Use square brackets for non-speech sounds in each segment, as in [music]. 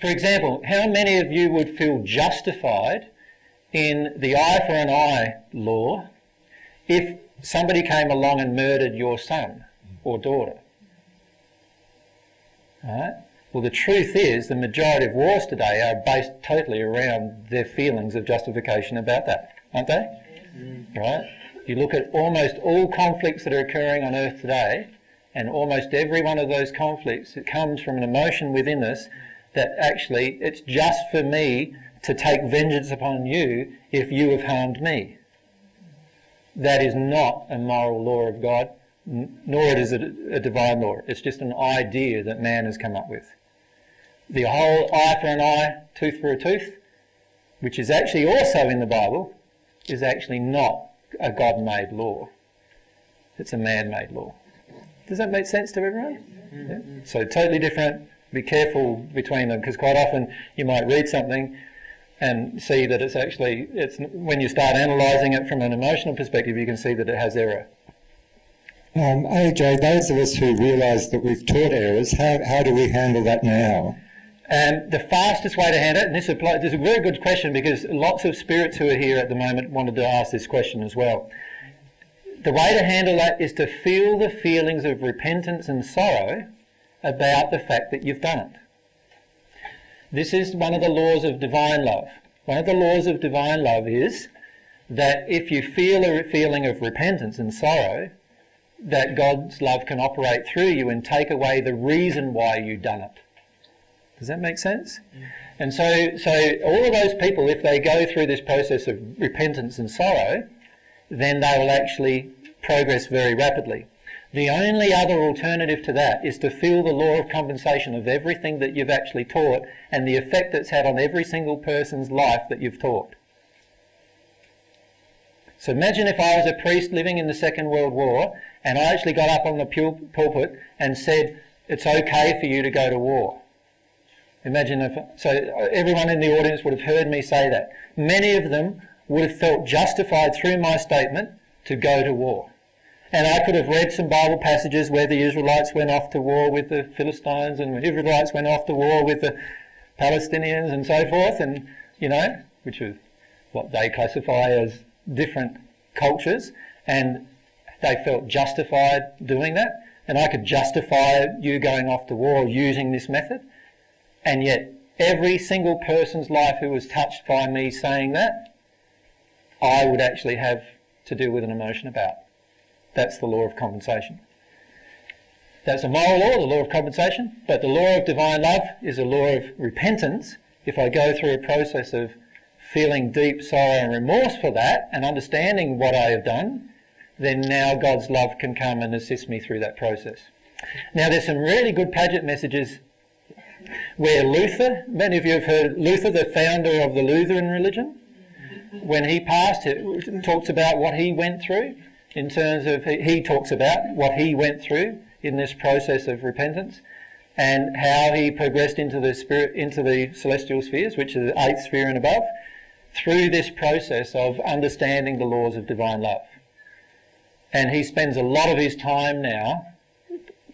For example, how many of you would feel justified in the eye for an eye law if somebody came along and murdered your son or daughter? Right? Well, the truth is, the majority of wars today are based totally around their feelings of justification about that, aren't they? Mm. Right? You look at almost all conflicts that are occurring on earth today, and almost every one of those conflicts, it comes from an emotion within us that actually it's just for me to take vengeance upon you if you have harmed me. That is not a moral law of God, nor it is a, a divine law. It's just an idea that man has come up with. The whole eye for an eye, tooth for a tooth, which is actually also in the Bible, is actually not a God made law. It's a man made law. Does that make sense to everyone? Mm-hmm. Yeah? So totally different. Be careful between them because quite often you might read something and see that it's actually it's when you start analysing it from an emotional perspective, you can see that it has error. Um, AJ, those of us who realise that we've taught errors, how, how do we handle that now? And the fastest way to handle it, and this, applies, this is a very good question because lots of spirits who are here at the moment wanted to ask this question as well. The way to handle that is to feel the feelings of repentance and sorrow about the fact that you've done it. This is one of the laws of divine love. One of the laws of divine love is that if you feel a feeling of repentance and sorrow, that God's love can operate through you and take away the reason why you've done it. Does that make sense? Mm. And so, so all of those people, if they go through this process of repentance and sorrow, then they will actually progress very rapidly. The only other alternative to that is to feel the law of compensation of everything that you've actually taught and the effect it's had on every single person's life that you've taught. So imagine if I was a priest living in the Second World War and I actually got up on the pulpit and said, it's okay for you to go to war. Imagine if, so everyone in the audience would have heard me say that. Many of them would have felt justified through my statement to go to war. And I could have read some Bible passages where the Israelites went off to war with the Philistines and the Israelites went off to war with the Palestinians and so forth, and, you know, which is what they classify as different cultures, and they felt justified doing that. And I could justify you going off to war using this method. And yet, every single person's life who was touched by me saying that, I would actually have to deal with an emotion about. That's the law of compensation. That's a moral law, the law of compensation, but the law of divine love is a law of repentance. If I go through a process of feeling deep sorrow and remorse for that and understanding what I have done, then now God's love can come and assist me through that process. Now, there's some really good Padgett messages where Luther, many of you have heard Luther, the founder of the Lutheran religion, when he passed, it talks about what he went through in terms of, he talks about what he went through in this process of repentance and how he progressed into the spirit, into the celestial spheres, which is the eighth sphere and above, through this process of understanding the laws of divine love. And he spends a lot of his time now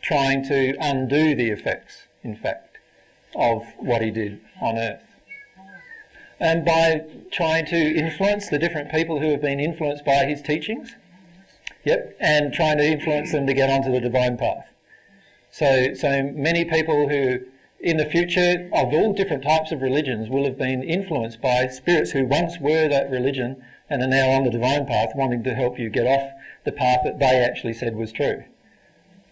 trying to undo the effects, in fact of what he did on earth. And by trying to influence the different people who have been influenced by his teachings, yep, and trying to influence them to get onto the divine path. So, so many people who in the future of all different types of religions will have been influenced by spirits who once were that religion and are now on the divine path wanting to help you get off the path that they actually said was true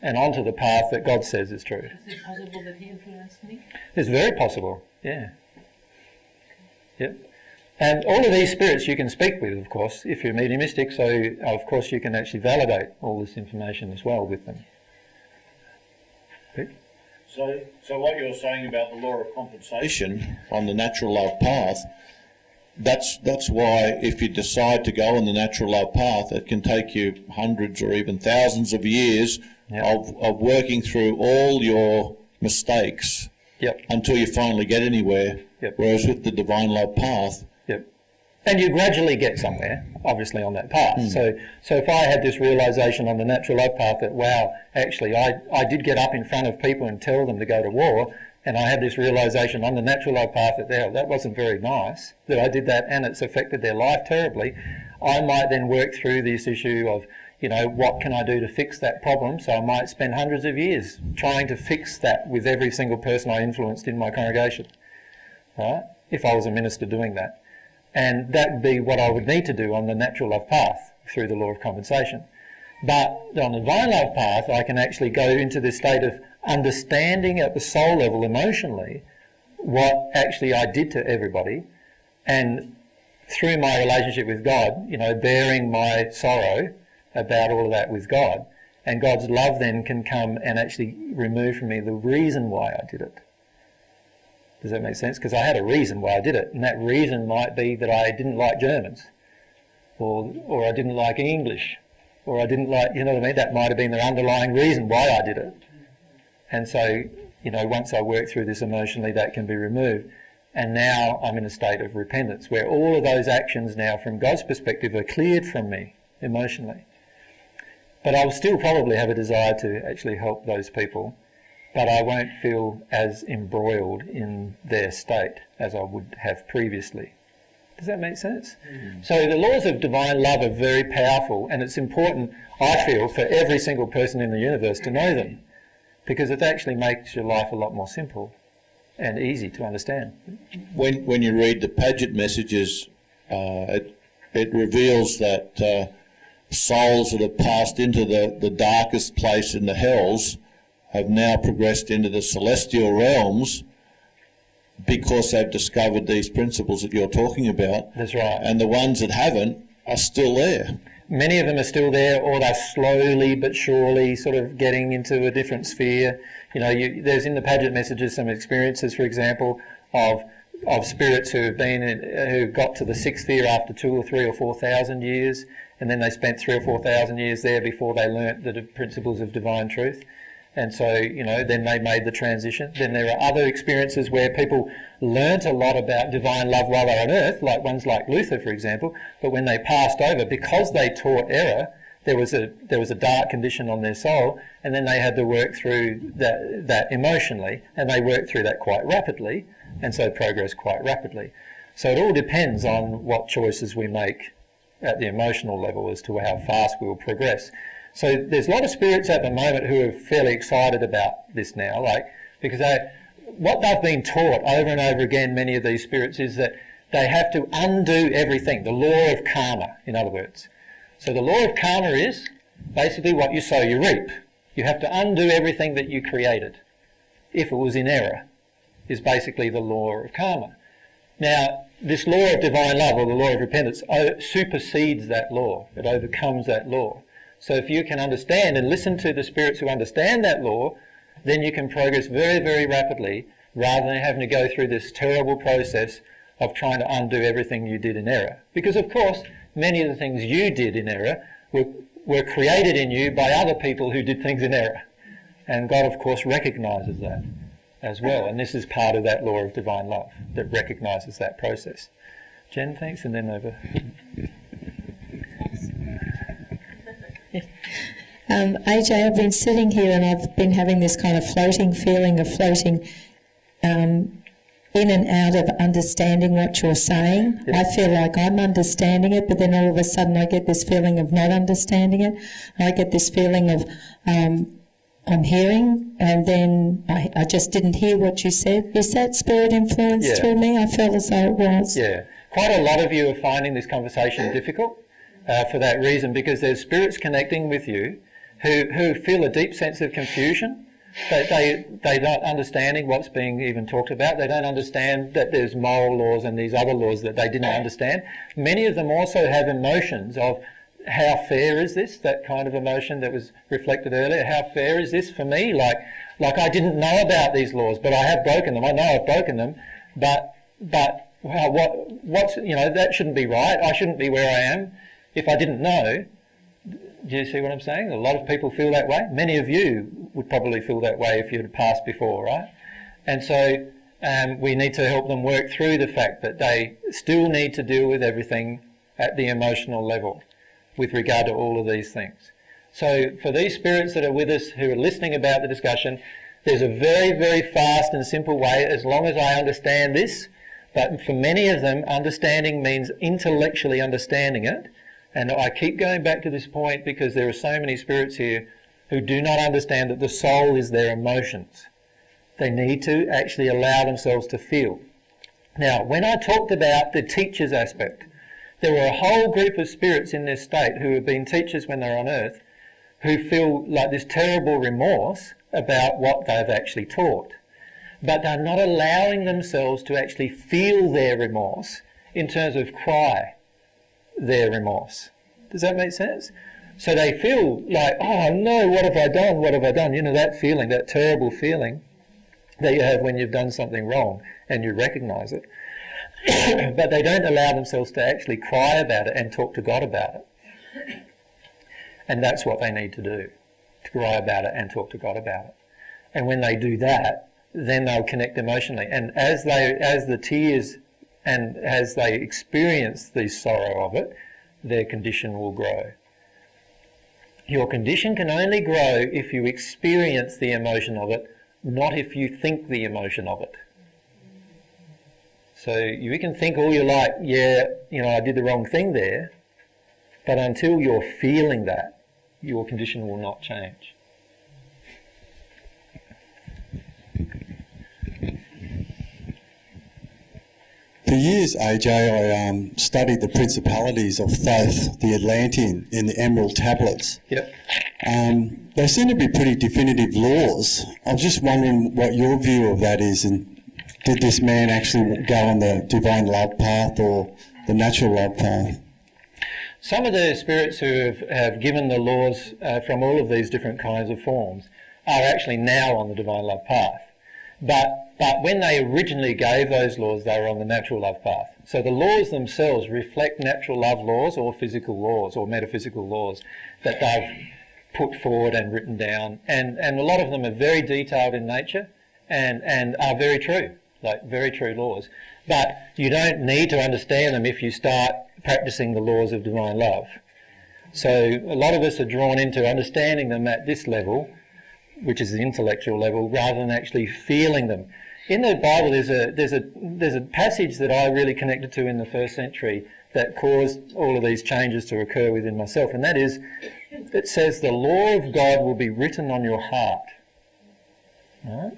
and onto the path that God says is true. Is it possible that he influenced me? It's very possible, yeah. Yep. And all of these spirits you can speak with, of course, if you're mediumistic, so of course you can actually validate all this information as well with them. Pete? So, so what you're saying about the law of compensation on the natural love path, that's that's why if you decide to go on the natural love path, it can take you hundreds or even thousands of years yep. of, of working through all your mistakes yep. until you finally get anywhere. Yep. Whereas with the divine love path. And you gradually get somewhere, obviously on that path. Mm. So, so if I had this realization on the natural love path that wow, actually I, I did get up in front of people and tell them to go to war, and I had this realization on the natural life path that oh, that wasn't very nice that I did that and it's affected their life terribly, I might then work through this issue of you know, what can I do to fix that problem? So I might spend hundreds of years trying to fix that with every single person I influenced in my congregation, right? If I was a minister doing that. And that would be what I would need to do on the natural love path through the law of compensation. But on the divine love path, I can actually go into this state of understanding at the soul level emotionally what actually I did to everybody and through my relationship with God, you know, bearing my sorrow about all of that with God. And God's love then can come and actually remove from me the reason why I did it. Does that make sense? Because I had a reason why I did it, and that reason might be that I didn't like Germans, or or I didn't like English, or I didn't like, you know what I mean? That might have been the underlying reason why I did it. And so, you know, once I work through this emotionally, that can be removed. And now I'm in a state of repentance where all of those actions now, from God's perspective, are cleared from me emotionally. But I'll still probably have a desire to actually help those people, but I won't feel as embroiled in their state as I would have previously. Does that make sense? Mm. So the laws of divine love are very powerful, and it's important, I feel, for every single person in the universe to know them, because it actually makes your life a lot more simple and easy to understand. When when you read the Padgett messages, uh, it it reveals that. Uh, souls that have passed into the, the darkest place in the hells have now progressed into the celestial realms because they've discovered these principles that you're talking about. That's right. And the ones that haven't are still there. Many of them are still there, or they're slowly but surely sort of getting into a different sphere. You know, you, there's in the Padgett messages some experiences, for example, of of spirits who have been in, who got to the sixth sphere after two or three or four thousand years, and then they spent three or four thousand years there before they learnt the principles of divine truth. And so, you know, then they made the transition. Then there are other experiences where people learnt a lot about divine love while they're on earth, like ones like Luther, for example. But when they passed over, because they taught error, there was a there was a dark condition on their soul, and then they had to work through that that emotionally, and they worked through that quite rapidly, and so progress quite rapidly. So it all depends on what choices we make at the emotional level as to how fast we will progress. So there's a lot of spirits at the moment who are fairly excited about this now, like because they, what they've been taught over and over again, many of these spirits, is that they have to undo everything. The law of karma, in other words. So the law of karma is basically what you sow, you reap. You have to undo everything that you created, if it was in error, is basically the law of karma. Now, this law of divine love or the law of repentance supersedes that law. It overcomes that law. So if you can understand and listen to the spirits who understand that law, then you can progress very, very rapidly rather than having to go through this terrible process of trying to undo everything you did in error. Because of course, many of the things you did in error were, were created in you by other people who did things in error. And God of course recognises that as well. And this is part of that law of divine love that recognises that process. Jen, thanks, and then over. [laughs] Um, AJ, I've been sitting here and I've been having this kind of floating feeling of floating um, in and out of understanding what you're saying. I feel like I'm understanding it, but then all of a sudden I get this feeling of not understanding it. I get this feeling of um, I'm hearing, and then I, I just didn't hear what you said. Is that spirit influence yeah. through me? I felt as though it was. Yeah. Quite a lot of you are finding this conversation difficult uh, for that reason because there's spirits connecting with you who, who feel a deep sense of confusion. They, they, they're not understanding what's being even talked about. They don't understand that there's moral laws and these other laws that they didn't understand. Many of them also have emotions of how fair is this? That kind of emotion that was reflected earlier. How fair is this for me? Like, like I didn't know about these laws, but I have broken them. I know I've broken them, but, but, well, what, what's, you know, that shouldn't be right. I shouldn't be where I am if I didn't know. Do you see what I'm saying? A lot of people feel that way. Many of you would probably feel that way if you had passed before, right? And so um, we need to help them work through the fact that they still need to deal with everything at the emotional level with regard to all of these things. So for these spirits that are with us who are listening about the discussion, There's a very, very fast and simple way as long as I understand this. But for many of them, understanding means intellectually understanding it. And I keep going back to this point because there are so many spirits here who do not understand that the soul is their emotions. They need to actually allow themselves to feel. Now, when I talked about the teacher's aspect, there were a whole group of spirits in this state who have been teachers when they're on earth who feel like this terrible remorse about what they've actually taught. But they're not allowing themselves to actually feel their remorse in terms of cry their remorse. Does that make sense? So they feel like, oh no, what have I done? What have I done? You know, that feeling, that terrible feeling that you have when you've done something wrong and you recognize it. [coughs] but they don't allow themselves to actually cry about it and talk to God about it. And that's what they need to do to cry about it and talk to God about it. And when they do that, then they'll connect emotionally. And as they, as the tears and as they experience the sorrow of it, their condition will grow. Your condition can only grow if you experience the emotion of it, not if you think the emotion of it. So you can think all you like, yeah, you know, I did the wrong thing there, but until you're feeling that, your condition will not change. For years, AJ, I um, studied the principalities of Thoth, the Atlantean, in the Emerald Tablets. Yep. Um, they seem to be pretty definitive laws. I was just wondering what your view of that is, and did this man actually go on the divine love path or the natural love path? Some of the spirits who have, have given the laws uh, from all of these different kinds of forms are actually now on the divine love path. But, but when they originally gave those laws, they were on the natural love path. So the laws themselves reflect natural love laws or physical laws or metaphysical laws that they've put forward and written down. And, and a lot of them are very detailed in nature and, and are very true, like very true laws. But you don't need to understand them if you start practicing the laws of divine love. So a lot of us are drawn into understanding them at this level which is the intellectual level, rather than actually feeling them. In the Bible, there's a, there's, a, there's a passage that I really connected to in the first century that caused all of these changes to occur within myself, and that is, it says, the law of God will be written on your heart. Right?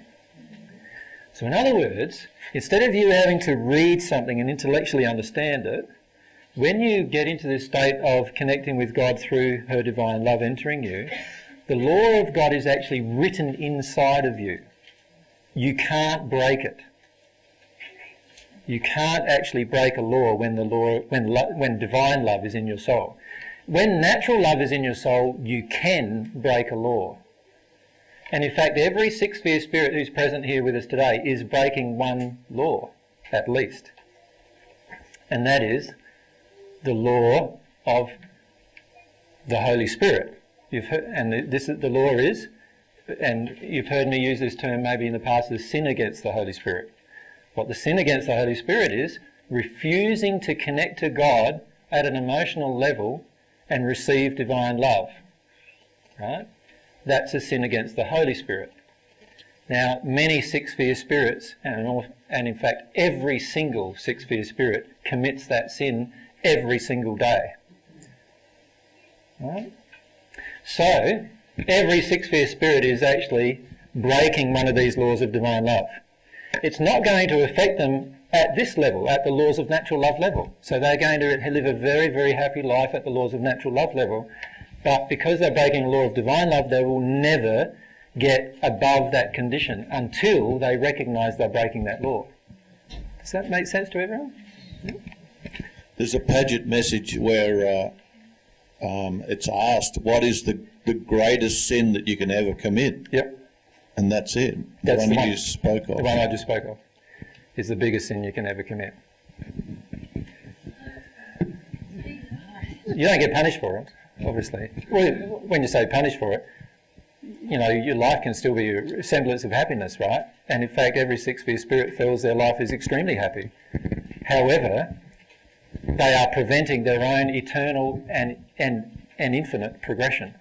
So, in other words, instead of you having to read something and intellectually understand it, when you get into this state of connecting with God through her divine love entering you, the law of God is actually written inside of you. You can't break it. You can't actually break a law when the law, when, when divine love is in your soul. When natural love is in your soul, you can break a law. And in fact, every six sphere spirit who's present here with us today is breaking one law, at least. And that is the law of the Holy Spirit. You've heard, and this the law is, and you've heard me use this term maybe in the past as sin against the Holy Spirit. What the sin against the Holy Spirit is refusing to connect to God at an emotional level and receive divine love. Right? That's a sin against the Holy Spirit. Now, many six sphere spirits, and, and in fact every single six sphere spirit commits that sin every single day. Right? So, every six sphere spirit is actually breaking one of these laws of divine love. It's not going to affect them at this level, at the laws of natural love level. So they're going to live a very, very happy life at the laws of natural love level. But because they're breaking the law of divine love, they will never get above that condition until they recognize they're breaking that law. Does that make sense to everyone? There's a Padgett message where uh, um, it's asked, what is the, the greatest sin that you can ever commit? Yep. And that's it. That's the one, the one. you spoke of. The one I just spoke of is the biggest sin you can ever commit. You don't get punished for it, obviously. Well, when you say punished for it, you know, your life can still be a semblance of happiness, right? And in fact, every six sphere spirit feels their life is extremely happy. However, they are preventing their own eternal and, and, and infinite progression.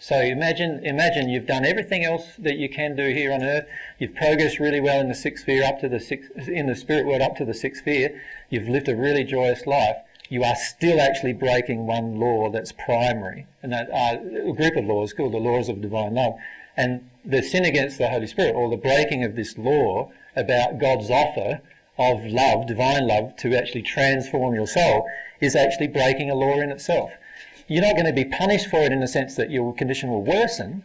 So imagine, imagine you've done everything else that you can do here on earth. You've progressed really well in the sixth sphere up to the sixth, in the spirit world up to the sixth sphere. You've lived a really joyous life. You are still actually breaking one law that's primary, and that are a group of laws called the laws of divine love. And the sin against the Holy Spirit, or the breaking of this law about God's offer of love, divine love, to actually transform your soul, is actually breaking a law in itself. You're not going to be punished for it in the sense that your condition will worsen,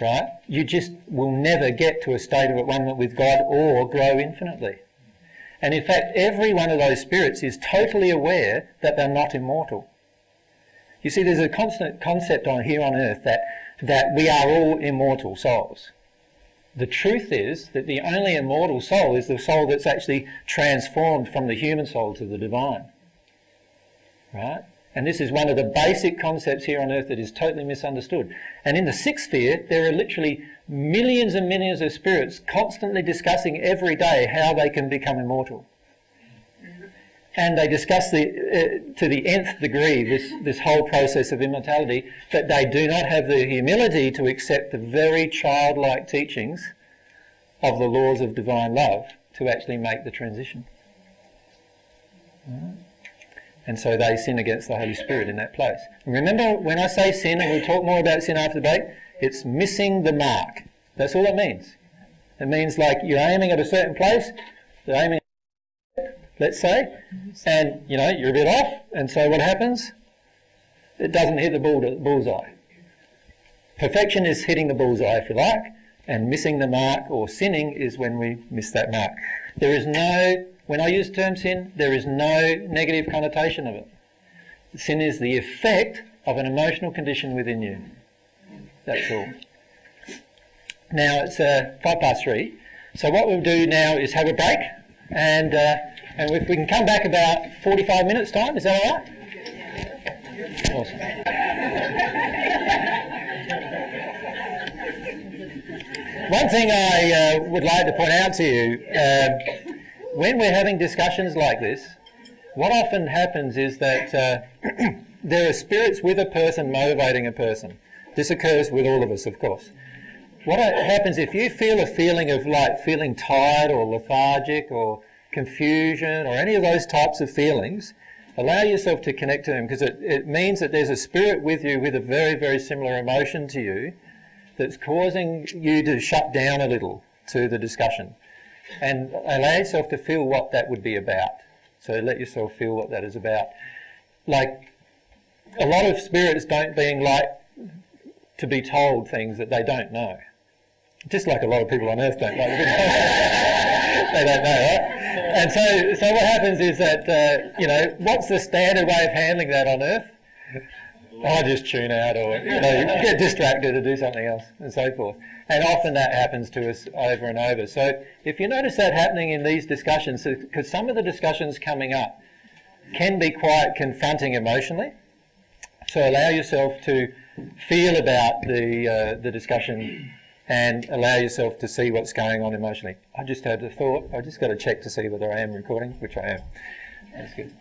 right? You just will never get to a state of at one with God or grow infinitely. And in fact, every one of those spirits is totally aware that they're not immortal. You see, there's a constant concept on here on earth that, that we are all immortal souls. The truth is that the only immortal soul is the soul that's actually transformed from the human soul to the divine. Right? And this is one of the basic concepts here on earth that is totally misunderstood. And in the sixth sphere, there are literally millions and millions of spirits constantly discussing every day how they can become immortal. And they discuss the, uh, to the nth degree this, this whole process of immortality, that they do not have the humility to accept the very childlike teachings of the laws of divine love to actually make the transition. And so they sin against the Holy Spirit in that place. And remember, when I say sin, and we'll talk more about sin after the break, it's missing the mark. That's all it means. It means like you're aiming at a certain place, you're aiming, let's say, and you know you're a bit off, and so what happens? It doesn't hit the bull, bullseye. Perfection is hitting the bullseye, if you like, and missing the mark or sinning is when we miss that mark. There is no when I use the term sin, there is no negative connotation of it. Sin is the effect of an emotional condition within you. That's all. Now it's uh, five past three. So what we'll do now is have a break, and uh, and if we can come back about 45 minutes time, is that all right? Awesome. One thing I uh, would like to point out to you. Uh, when we're having discussions like this, what often happens is that uh, [clears throat] there are spirits with a person motivating a person. This occurs with all of us, of course. What happens if you feel a feeling of like feeling tired or lethargic or confusion or any of those types of feelings, allow yourself to connect to them because it, it means that there's a spirit with you with a very, very similar emotion to you that's causing you to shut down a little to the discussion and allow yourself to feel what that would be about. So let yourself feel what that is about. Like a lot of spirits don't being like to be told things that they don't know. Just like a lot of people on earth don't like to be [laughs] they don't know, right? And so, so what happens is that, uh, you know, what's the standard way of handling that on earth? I just tune out or, you know, get distracted or do something else and so forth. And often that happens to us over and over. So if you notice that happening in these discussions, because some of the discussions coming up can be quite confronting emotionally, so allow yourself to feel about the, uh, the discussion and allow yourself to see what's going on emotionally. I just had a thought, I just got to check to see whether I am recording, which I am. That's good.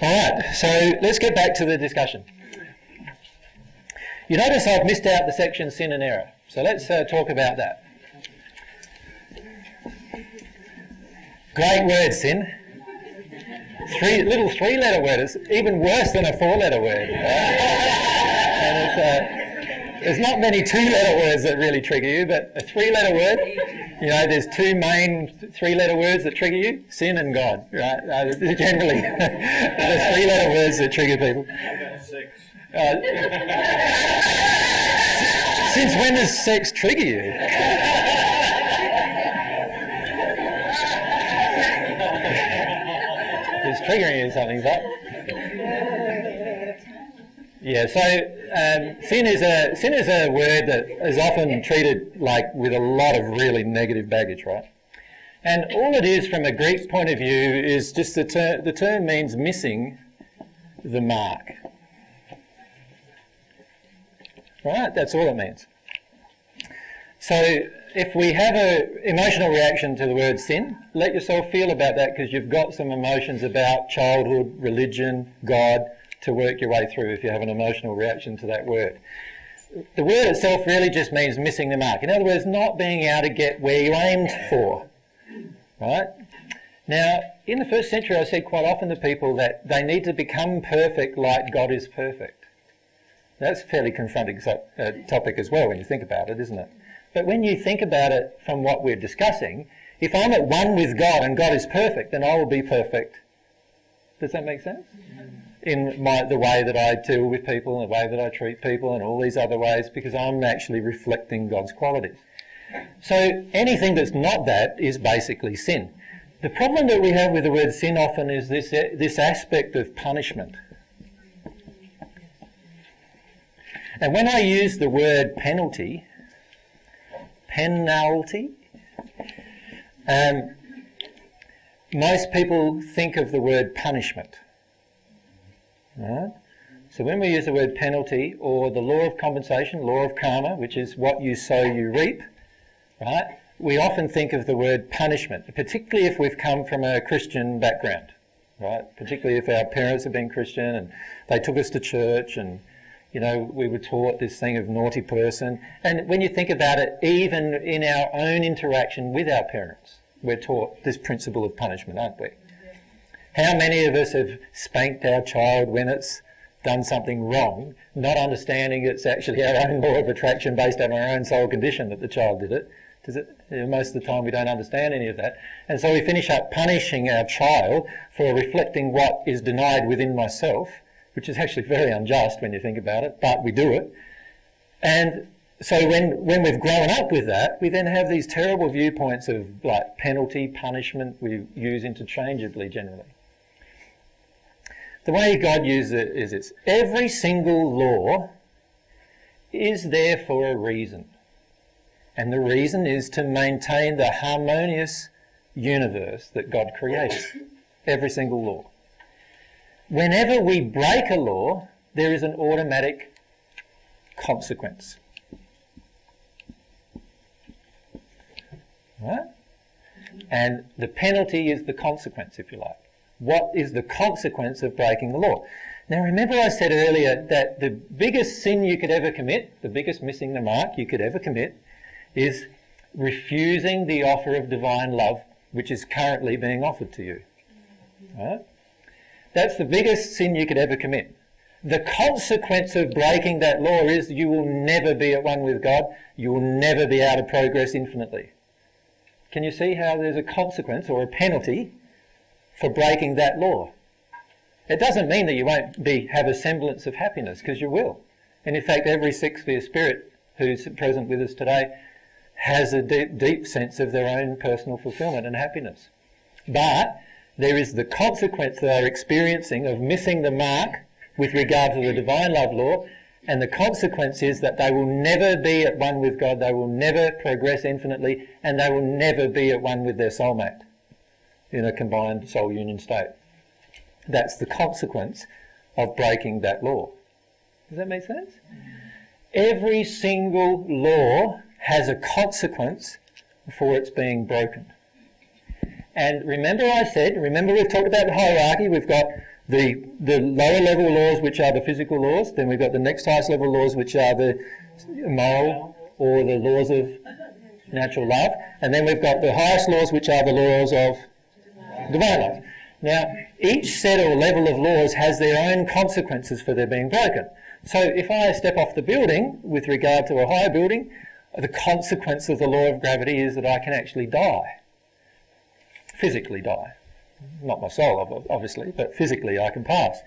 All right, so let's get back to the discussion. You notice I've missed out the section sin and error. So let's uh, talk about that. Great word, sin. Three little three-letter word. It's even worse than a four-letter word. Right? [laughs] and it's, uh, there's not many two-letter words that really trigger you, but a three-letter word. You know, there's two main three-letter words that trigger you: sin and God. Right? Uh, [laughs] generally, [laughs] there's three-letter words that trigger people. Uh, since when does sex trigger you? it's triggering you something, that. Yeah, so um, sin is a sin is a word that is often treated like with a lot of really negative baggage, right? And all it is from a Greek point of view is just the term. The term means missing the mark. Right? That's all it means. So if we have an emotional reaction to the word sin, let yourself feel about that because you've got some emotions about childhood, religion, God to work your way through if you have an emotional reaction to that word. the word itself really just means missing the mark. In other words, not being able to get where you aimed for. Right? Now, in the first century, I said quite often to people that they need to become perfect like God is perfect. That's a fairly confronting so, uh, topic as well when you think about it, isn't it? But when you think about it from what we're discussing, if I'm at one with God and God is perfect, then I will be perfect. Does that make sense? In my, the way that I deal with people, the way that I treat people, and all these other ways, because I'm actually reflecting God's qualities. So anything that's not that is basically sin. The problem that we have with the word sin often is this, this aspect of punishment. And when I use the word penalty, penalty, um, most people think of the word punishment. Right? So when we use the word penalty or the law of compensation, law of karma, which is what you sow, you reap, right? We often think of the word punishment, particularly if we've come from a Christian background, right? Particularly if our parents have been Christian and they took us to church and you know, we were taught this thing of naughty person. And when you think about it, even in our own interaction with our parents, we're taught this principle of punishment, aren't we? How many of us have spanked our child when it's done something wrong, not understanding it's actually our own law of attraction based on our own soul condition that the child did it? It most of the time we don't understand any of that. And so we finish up punishing our child for reflecting what is denied within myself which is actually very unjust when you think about it, but we do it. And so when, when we've grown up with that, we then have these terrible viewpoints of like penalty, punishment, we use interchangeably generally. The way God uses it is this. Every single law is there for a reason. And the reason is to maintain the harmonious universe that God created. Every single law whenever we break a law, there is an automatic consequence. Right? And the penalty is the consequence, if you like. What is the consequence of breaking the law? Now, remember, I said earlier that the biggest sin you could ever commit, the biggest missing the mark you could ever commit, is refusing the offer of divine love which is currently being offered to you. Right? That's the biggest sin you could ever commit. The consequence of breaking that law is you will never be at one with God. You will never be able to progress infinitely. Can you see how there's a consequence or a penalty for breaking that law? It doesn't mean that you won't be, have a semblance of happiness, because you will. And in fact, every six sphere spirit who's present with us today has a deep, deep sense of their own personal fulfillment and happiness. But there is the consequence they are experiencing of missing the mark with regard to the divine love law, and the consequence is that they will never be at one with God, they will never progress infinitely, and they will never be at one with their soulmate in a combined soul union state. That's the consequence of breaking that law. Does that make sense? Every single law has a consequence for its being broken. And remember I said, remember we've talked about hierarchy, we've got the, the lower level laws which are the physical laws, then we've got the next highest level laws which are the moral or the laws of natural love, and then we've got the highest laws which are the laws of divine love. Now, each set or level of laws has their own consequences for their being broken. So if I step off the building with regard to a higher building, the consequence of the law of gravity is that I can actually die physically die. Not my soul, obviously, but physically I can pass.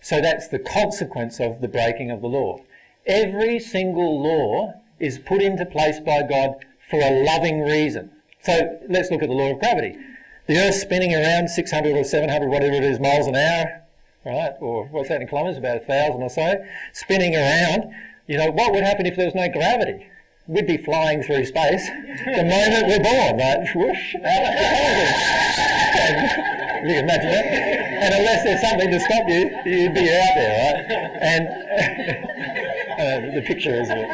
So that's the consequence of the breaking of the law. Every single law is put into place by God for a loving reason. So let's look at the law of gravity. The Earth's spinning around 600 or 700, whatever it is, miles an hour, right? Or what's that in kilometres? About a thousand or so. Spinning around. You know, what would happen if there was no gravity? we'd be flying through space the moment we're born, right? Whoosh, out and you can imagine that. And unless there's something to stop you, you'd be out there, right? And [laughs] uh, the picture is it.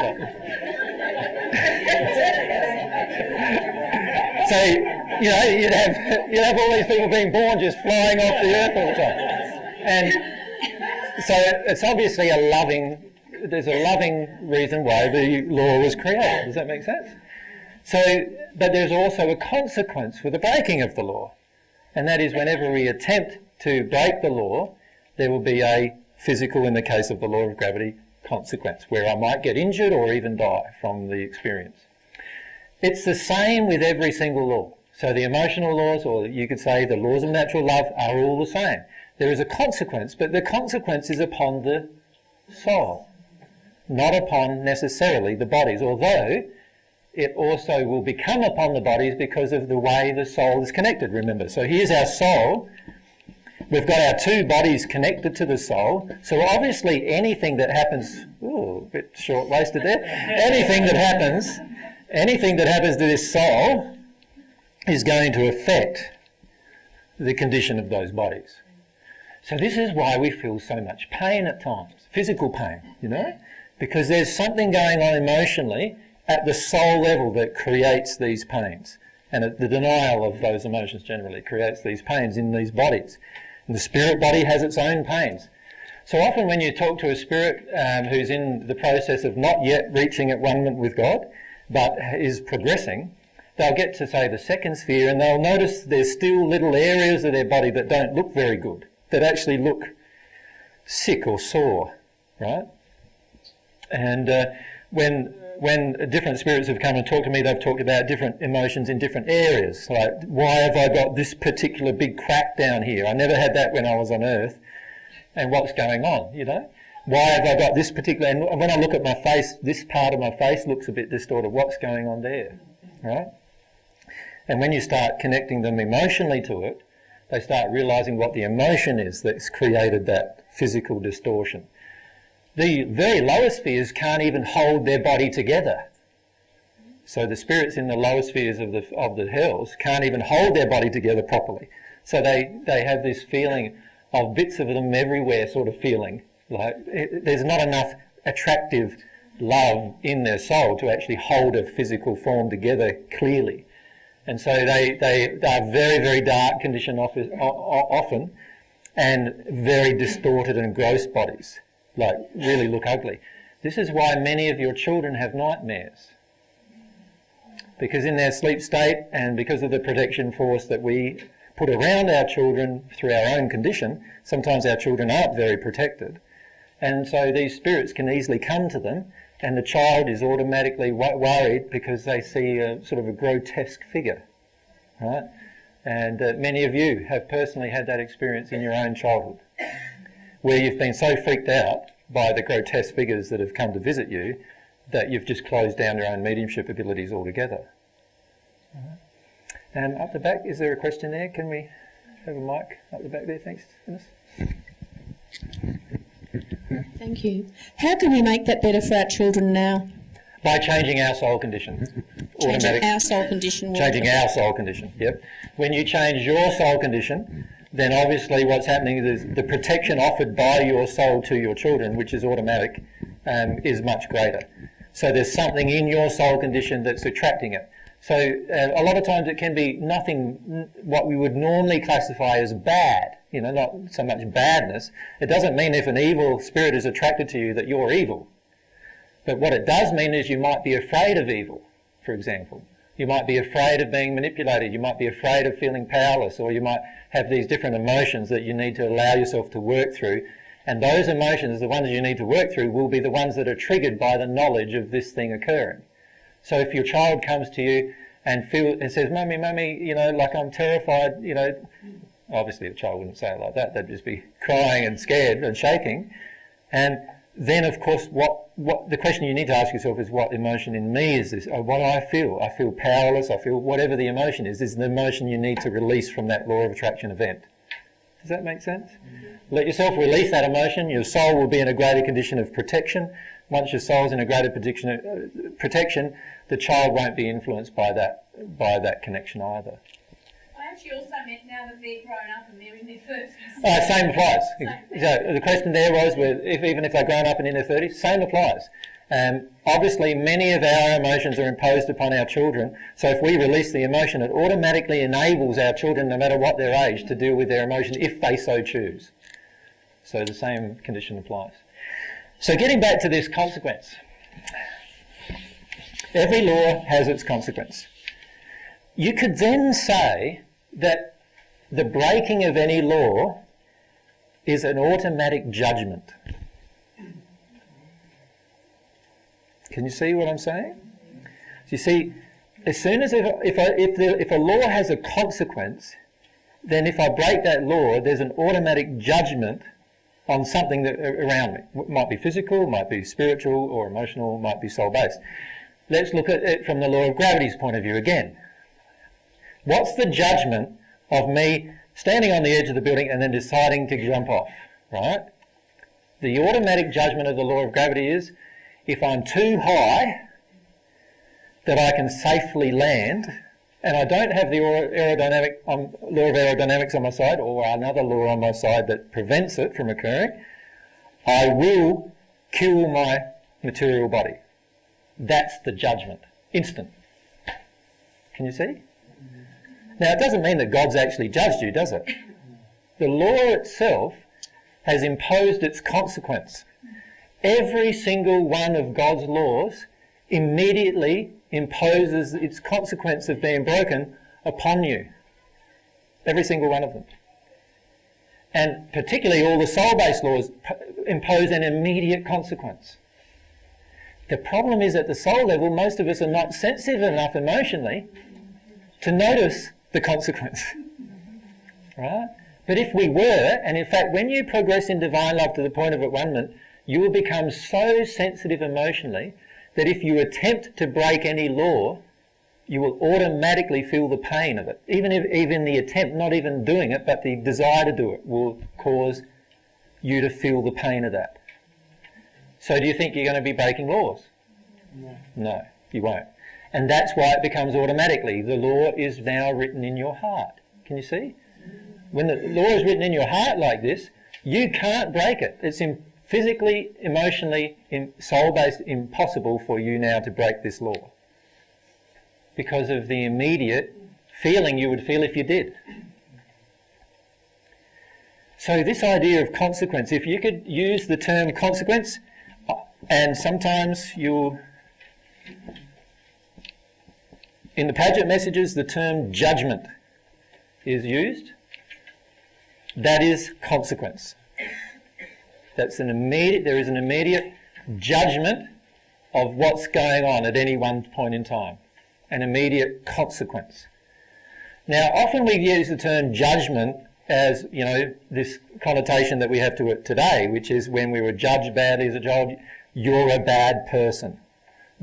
[laughs] So you know you'd have you'd have all these people being born just flying off the earth all the time, and so it's obviously a loving there's a loving reason why the law was created. Does that make sense? So, but there's also a consequence for the breaking of the law. And that is whenever we attempt to break the law, there will be a physical, in the case of the law of gravity, consequence, where I might get injured or even die from the experience. It's the same with every single law. So the emotional laws, or you could say the laws of natural love, are all the same. There is a consequence, but the consequence is upon the soul, not upon necessarily the bodies, although it also will become upon the bodies because of the way the soul is connected, remember. So here's our soul. We've got our two bodies connected to the soul. So obviously anything that happens, ooh, a bit short-waisted there. Anything that happens, anything that happens to this soul is going to affect the condition of those bodies. So this is why we feel so much pain at times, physical pain, you know, because there's something going on emotionally at the soul level that creates these pains. And the denial of those emotions generally creates these pains in these bodies. And the spirit body has its own pains. So often when you talk to a spirit um, who's in the process of not yet reaching at one with God, but is progressing, they'll get to say the second sphere and they'll notice there's still little areas of their body that don't look very good, that actually look sick or sore, right? And uh, when when different spirits have come and talked to me, they've talked about different emotions in different areas. Like, why have I got this particular big crack down here? I never had that when I was on Earth. And what's going on, you know? Why have I got this particular, and when I look at my face, this part of my face looks a bit distorted. What's going on there, right? And when you start connecting them emotionally to it, they start realizing what the emotion is that's created that physical distortion. The very lowest spheres can't even hold their body together. So the spirits in the lower spheres of the, of the hells can't even hold their body together properly. So they, they have this feeling of bits of them everywhere sort of feeling. Like it, there's not enough attractive love in their soul to actually hold a physical form together clearly. And so they, they, they are very, very dark condition often and very distorted and gross bodies like really look ugly. This is why many of your children have nightmares. Because in their sleep state and because of the protection force that we put around our children through our own condition, sometimes our children aren't very protected. And so these spirits can easily come to them and the child is automatically worried because they see a sort of a grotesque figure, right? And uh, many of you have personally had that experience in your own childhood where you've been so freaked out by the grotesque figures that have come to visit you that you've just closed down your own mediumship abilities altogether. And up the back, is there a question there? Can we have a mic up the back there? Thanks, Innes. Thank you. How can we make that better for our children now? By changing our soul condition. Changing our soul condition. Changing our soul condition, yep. When you change your soul condition, then obviously what's happening is the protection offered by your soul to your children, which is automatic, um, is much greater. So there's something in your soul condition that's attracting it. So uh, a lot of times it can be nothing, what we would normally classify as bad, you know, not so much badness. It doesn't mean if an evil spirit is attracted to you that you're evil. But what it does mean is you might be afraid of evil, for example. You might be afraid of being manipulated. You might be afraid of feeling powerless, or you might have these different emotions that you need to allow yourself to work through. And those emotions, the ones you need to work through, will be the ones that are triggered by the knowledge of this thing occurring. So if your child comes to you and feel and says, "Mummy, mummy, you know, like I'm terrified," you know, obviously the child wouldn't say it like that. They'd just be crying and scared and shaking. And then, of course, what, what the question you need to ask yourself is, what emotion in me is this? Oh, what do I feel? I feel powerless. I feel whatever the emotion is. Is the emotion you need to release from that law of attraction event. Does that make sense? Mm-hmm. Let yourself release that emotion. Your soul will be in a greater condition of protection. Once your soul's in a greater protection, uh, the child won't be influenced by that by that connection either she also meant now that they're grown up and they're in their 30s. Uh, same applies. So the question there was, with, if, even if they're grown up and in their 30s, same applies. Um, obviously, many of our emotions are imposed upon our children. So if we release the emotion, it automatically enables our children, no matter what their age, to deal with their emotion if they so choose. So the same condition applies. So getting back to this consequence. Every law has its consequence. You could then say that the breaking of any law is an automatic judgment. Can you see what I'm saying? You see, as soon as if, if, I, if, the, if a law has a consequence, then if I break that law, there's an automatic judgment on something that, around me. It might be physical, might be spiritual or emotional, might be soul based. Let's look at it from the law of gravity's point of view again. What's the judgment of me standing on the edge of the building and then deciding to jump off, right? The automatic judgment of the law of gravity is if I'm too high, that I can safely land, and I don't have the aerodynamic um, law of aerodynamics on my side or another law on my side that prevents it from occurring, I will kill my material body. That's the judgment. Instant. Can you see? Now, it doesn't mean that God's actually judged you, does it? The law itself has imposed its consequence. Every single one of God's laws immediately imposes its consequence of being broken upon you. Every single one of them. And particularly all the soul based laws impose an immediate consequence. The problem is at the soul level, most of us are not sensitive enough emotionally to notice the consequence. [laughs] right? But if we were, and in fact, when you progress in divine love to the point of at one you will become so sensitive emotionally that if you attempt to break any law, you will automatically feel the pain of it. Even if even the attempt, not even doing it, but the desire to do it will cause you to feel the pain of that. So do you think you're going to be breaking laws? No. No, you won't. And that's why it becomes automatically. The law is now written in your heart. Can you see? When the law is written in your heart like this, you can't break it. It's in, physically, emotionally, soul based impossible for you now to break this law because of the immediate feeling you would feel if you did. So, this idea of consequence, if you could use the term consequence, uh, and sometimes you'll. In the Padgett messages, the term judgment is used. That is consequence. That's an immediate, there is an immediate judgment of what's going on at any one point in time, an immediate consequence. Now, often we use the term judgment as, you know, this connotation that we have to it today, which is when we were judged badly as a child, you're a bad person.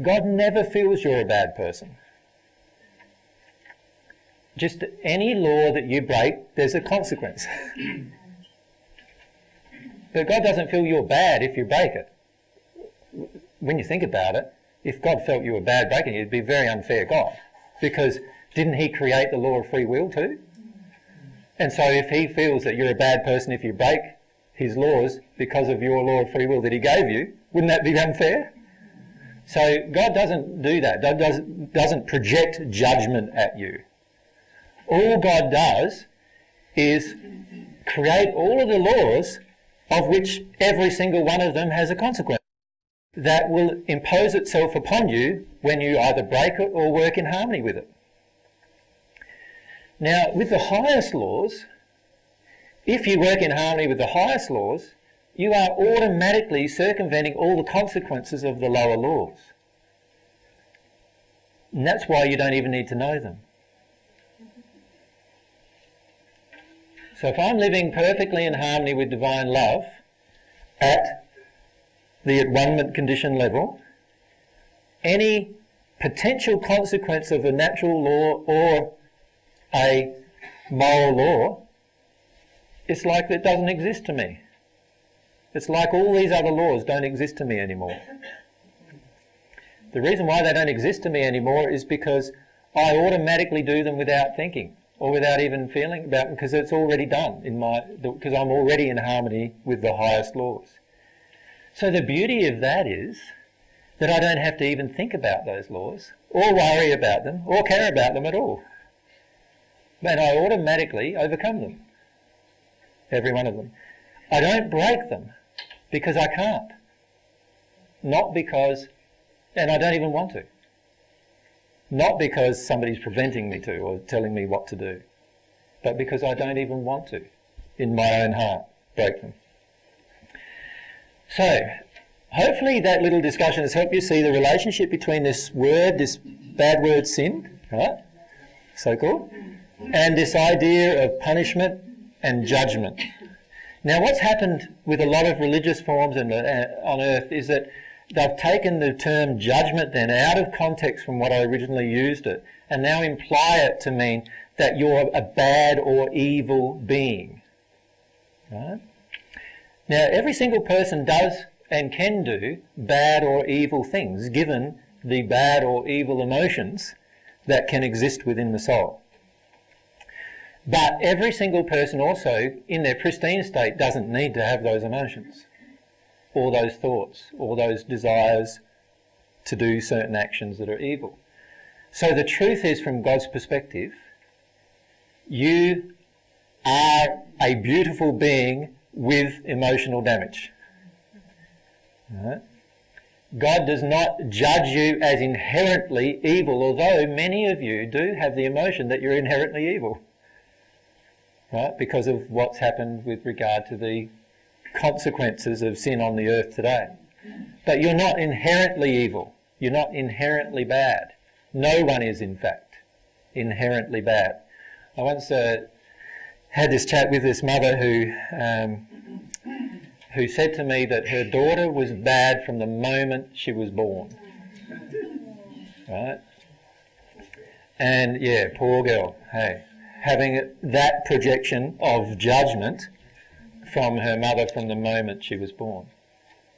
God never feels you're a bad person. Just any law that you break, there's a consequence. [laughs] But God doesn't feel you're bad if you break it. When you think about it, if God felt you were bad breaking it, it'd be very unfair God. Because didn't he create the law of free will too? And so if he feels that you're a bad person if you break his laws because of your law of free will that he gave you, wouldn't that be unfair? So God doesn't do that. God doesn't, doesn't project judgment at you. All God does is create all of the laws of which every single one of them has a consequence that will impose itself upon you when you either break it or work in harmony with it. Now, with the highest laws, if you work in harmony with the highest laws, you are automatically circumventing all the consequences of the lower laws. And that's why you don't even need to know them. So if I'm living perfectly in harmony with divine love at the at one condition level, any potential consequence of a natural law or a moral law, it's like it doesn't exist to me. It's like all these other laws don't exist to me anymore. The reason why they don't exist to me anymore is because I automatically do them without thinking or without even feeling about them because it's already done in my because I'm already in harmony with the highest laws. So the beauty of that is that I don't have to even think about those laws or worry about them or care about them at all. And I automatically overcome them. Every one of them. I don't break them because I can't. not because, and I don't even want to. Not because somebody's preventing me to or telling me what to do, but because I don't even want to, in my own heart, break them. So, hopefully that little discussion has helped you see the relationship between this word, this bad word sin, right? So cool. And this idea of punishment and judgment. Now, what's happened with a lot of religious forms uh, on earth is that they've taken the term judgment then out of context from what I originally used it and now imply it to mean that you're a bad or evil being. Right? Now, every single person does and can do bad or evil things given the bad or evil emotions that can exist within the soul. But every single person also, in their pristine state, doesn't need to have those emotions, or those thoughts, or those desires to do certain actions that are evil. So the truth is, from God's perspective, you are a beautiful being with emotional damage. Right? God does not judge you as inherently evil, although many of you do have the emotion that you're inherently evil. Right? Because of what's happened with regard to the consequences of sin on the earth today. But you're not inherently evil. You're not inherently bad. No one is, in fact, inherently bad. I once uh, had this chat with this mother who um, who said to me that her daughter was bad from the moment she was born. Right? And yeah, poor girl. Hey, having that projection of judgment from her mother from the moment she was born.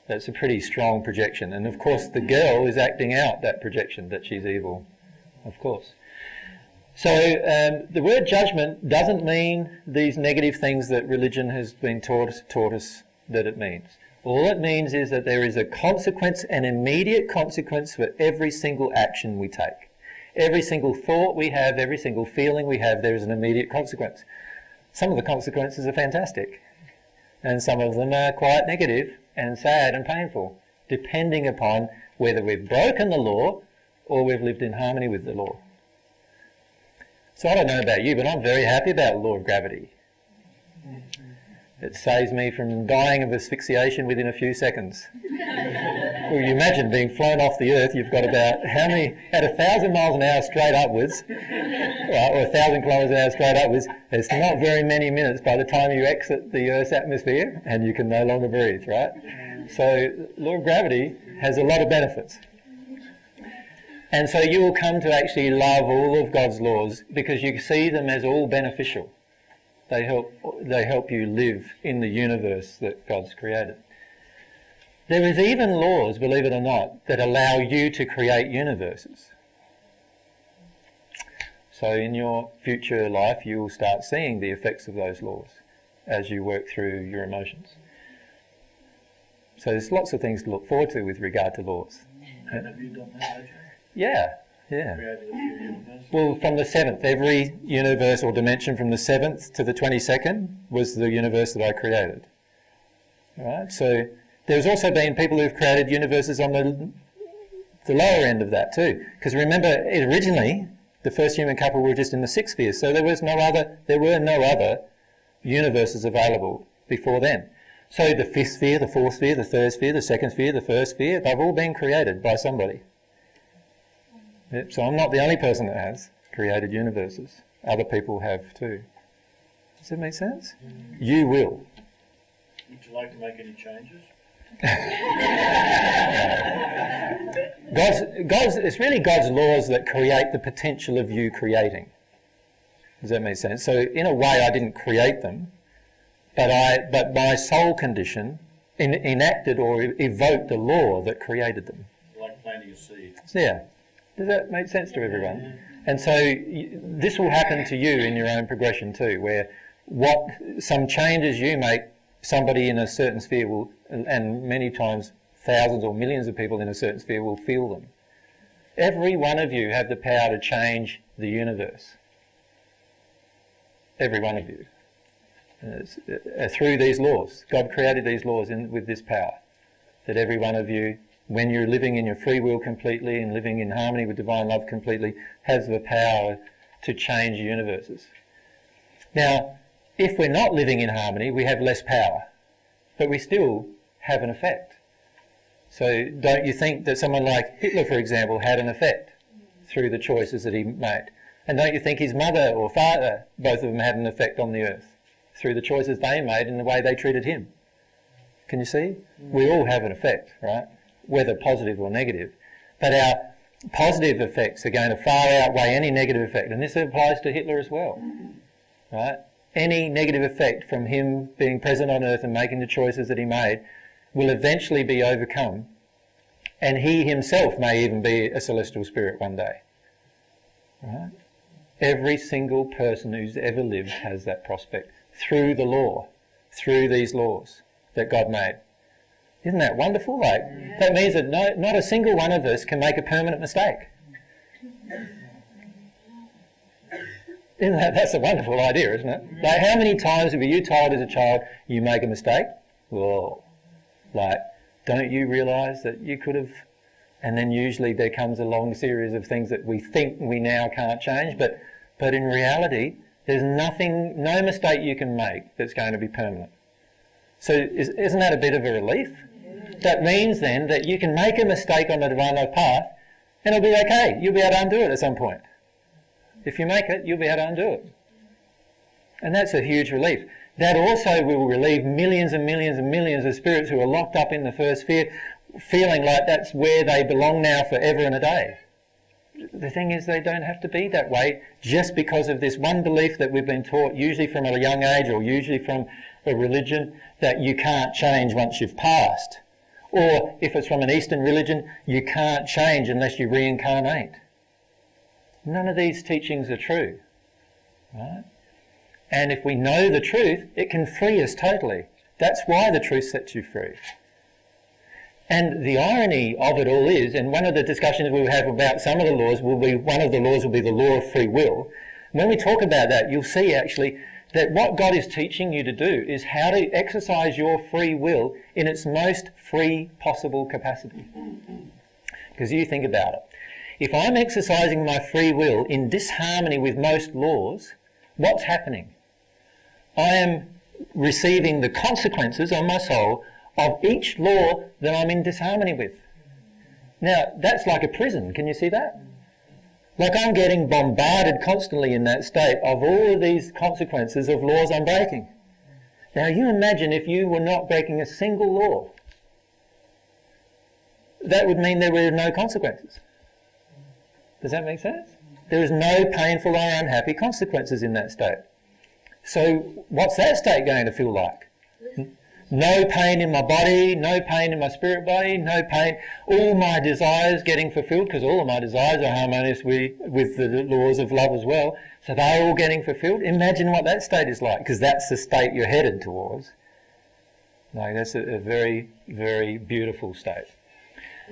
That's a pretty strong projection. And of course, the girl is acting out that projection that she's evil. Of course. So um, the word judgment doesn't mean these negative things that religion has been taught, taught us that it means. All it means is that there is a consequence, an immediate consequence for every single action we take. Every single thought we have, every single feeling we have, there is an immediate consequence. Some of the consequences are fantastic, and some of them are quite negative and sad and painful, depending upon whether we've broken the law or we've lived in harmony with the law. So I don't know about you, but I'm very happy about law of gravity. It saves me from dying of asphyxiation within a few seconds. [laughs] well, you imagine being flown off the earth, you've got about how many, at a thousand miles an hour straight upwards, [laughs] right, or a thousand kilometres an hour straight upwards, it's not very many minutes by the time you exit the earth's atmosphere and you can no longer breathe, right? So, law of gravity has a lot of benefits. And so you will come to actually love all of God's laws because you see them as all beneficial. They help, they help you live in the universe that God's created. There is even laws, believe it or not, that allow you to create universes. So in your future life, you will start seeing the effects of those laws as you work through your emotions. So there's lots of things to look forward to with regard to laws. Have you done that, Yeah, yeah. Created a few universes? Well, from the seventh, every universe or dimension from the seventh to the twenty-second was the universe that I created. Right? So there's also been people who've created universes on the the lower end of that too. Because remember, originally the first human couple were just in the sixth sphere, so there was no other. There were no other universes available before then. So the fifth sphere, the fourth sphere, the third sphere, the second sphere, the first sphere, they've all been created by somebody. Yep, so I'm not the only person that has created universes. Other people have too. Does that make sense? Mm. You will. Would you like to make any changes? [laughs] God's, God's, it's really God's laws that create the potential of you creating. Does that make sense? So in a way, I didn't create them, but I, but my soul condition in, enacted or evoked a law that created them. Like planting a seed? Yeah. Does that make sense to everyone? And so this will happen to you in your own progression too, where what some changes you make, somebody in a certain sphere will, and many times thousands or millions of people in a certain sphere will feel them. Every one of you have the power to change the universe. Every one of you. Uh, through these laws. God created these laws in, with this power. That every one of you when you're living in your free will completely and living in harmony with divine love completely, has the power to change universes. Now, if we're not living in harmony, we have less power, but we still have an effect. So don't you think that someone like Hitler, for example, had an effect through the choices that he made? And don't you think his mother or father, both of them had an effect on the earth through the choices they made and the way they treated him? Can you see? We all have an effect, right? Whether positive or negative. But our positive effects are going to far outweigh any negative effect. And this applies to Hitler as well, right? Any negative effect from him being present on earth and making the choices that he made will eventually be overcome. And he himself may even be a celestial spirit one day. Right? Every single person who's ever lived has that prospect through the law, through these laws that God made. Isn't that wonderful? Like that means that no, not a single one of us can make a permanent mistake. Isn't that that's a wonderful idea, isn't it? Like how many times were you told as a child you make a mistake? Well, like don't you realise that you could have and then usually there comes a long series of things that we think we now can't change, but but in reality, there's nothing, no mistake you can make that's going to be permanent. So is, isn't that a bit of a relief? That means then that you can make a mistake on the divine path and it'll be okay. You'll be able to undo it at some point. If you make it, you'll be able to undo it. And that's a huge relief. That also will relieve millions and millions and millions of spirits who are locked up in the first sphere, feeling like that's where they belong now forever and a day the thing is they don't have to be that way just because of this one belief that we've been taught, usually from a young age or usually from a religion, that you can't change once you've passed. Or if it's from an Eastern religion, you can't change unless you reincarnate. None of these teachings are true. Right? And if we know the truth, it can free us totally. That's why the truth sets you free. And the irony of it all is, and one of the discussions we will have about some of the laws will be, one of the laws will be the law of free will. When we talk about that, you'll see actually that what God is teaching you to do is how to exercise your free will in its most free possible capacity. Because you think about it. If I'm exercising my free will in disharmony with most laws, what's happening? I am receiving the consequences on my soul of each law that I'm in disharmony with. Now, that's like a prison. Can you see that? Like I'm getting bombarded constantly in that state of all of these consequences of laws I'm breaking. Now, you imagine if you were not breaking a single law. That would mean there were no consequences. Does that make sense? There is no painful or unhappy consequences in that state. So, what's that state going to feel like? No pain in my body, no pain in my spirit body, no pain. All my desires getting fulfilled, because all of my desires are harmonious with, with the laws of love as well. So they're all getting fulfilled. Imagine what that state is like, because that's the state you're headed towards. No, that's a very, very beautiful state.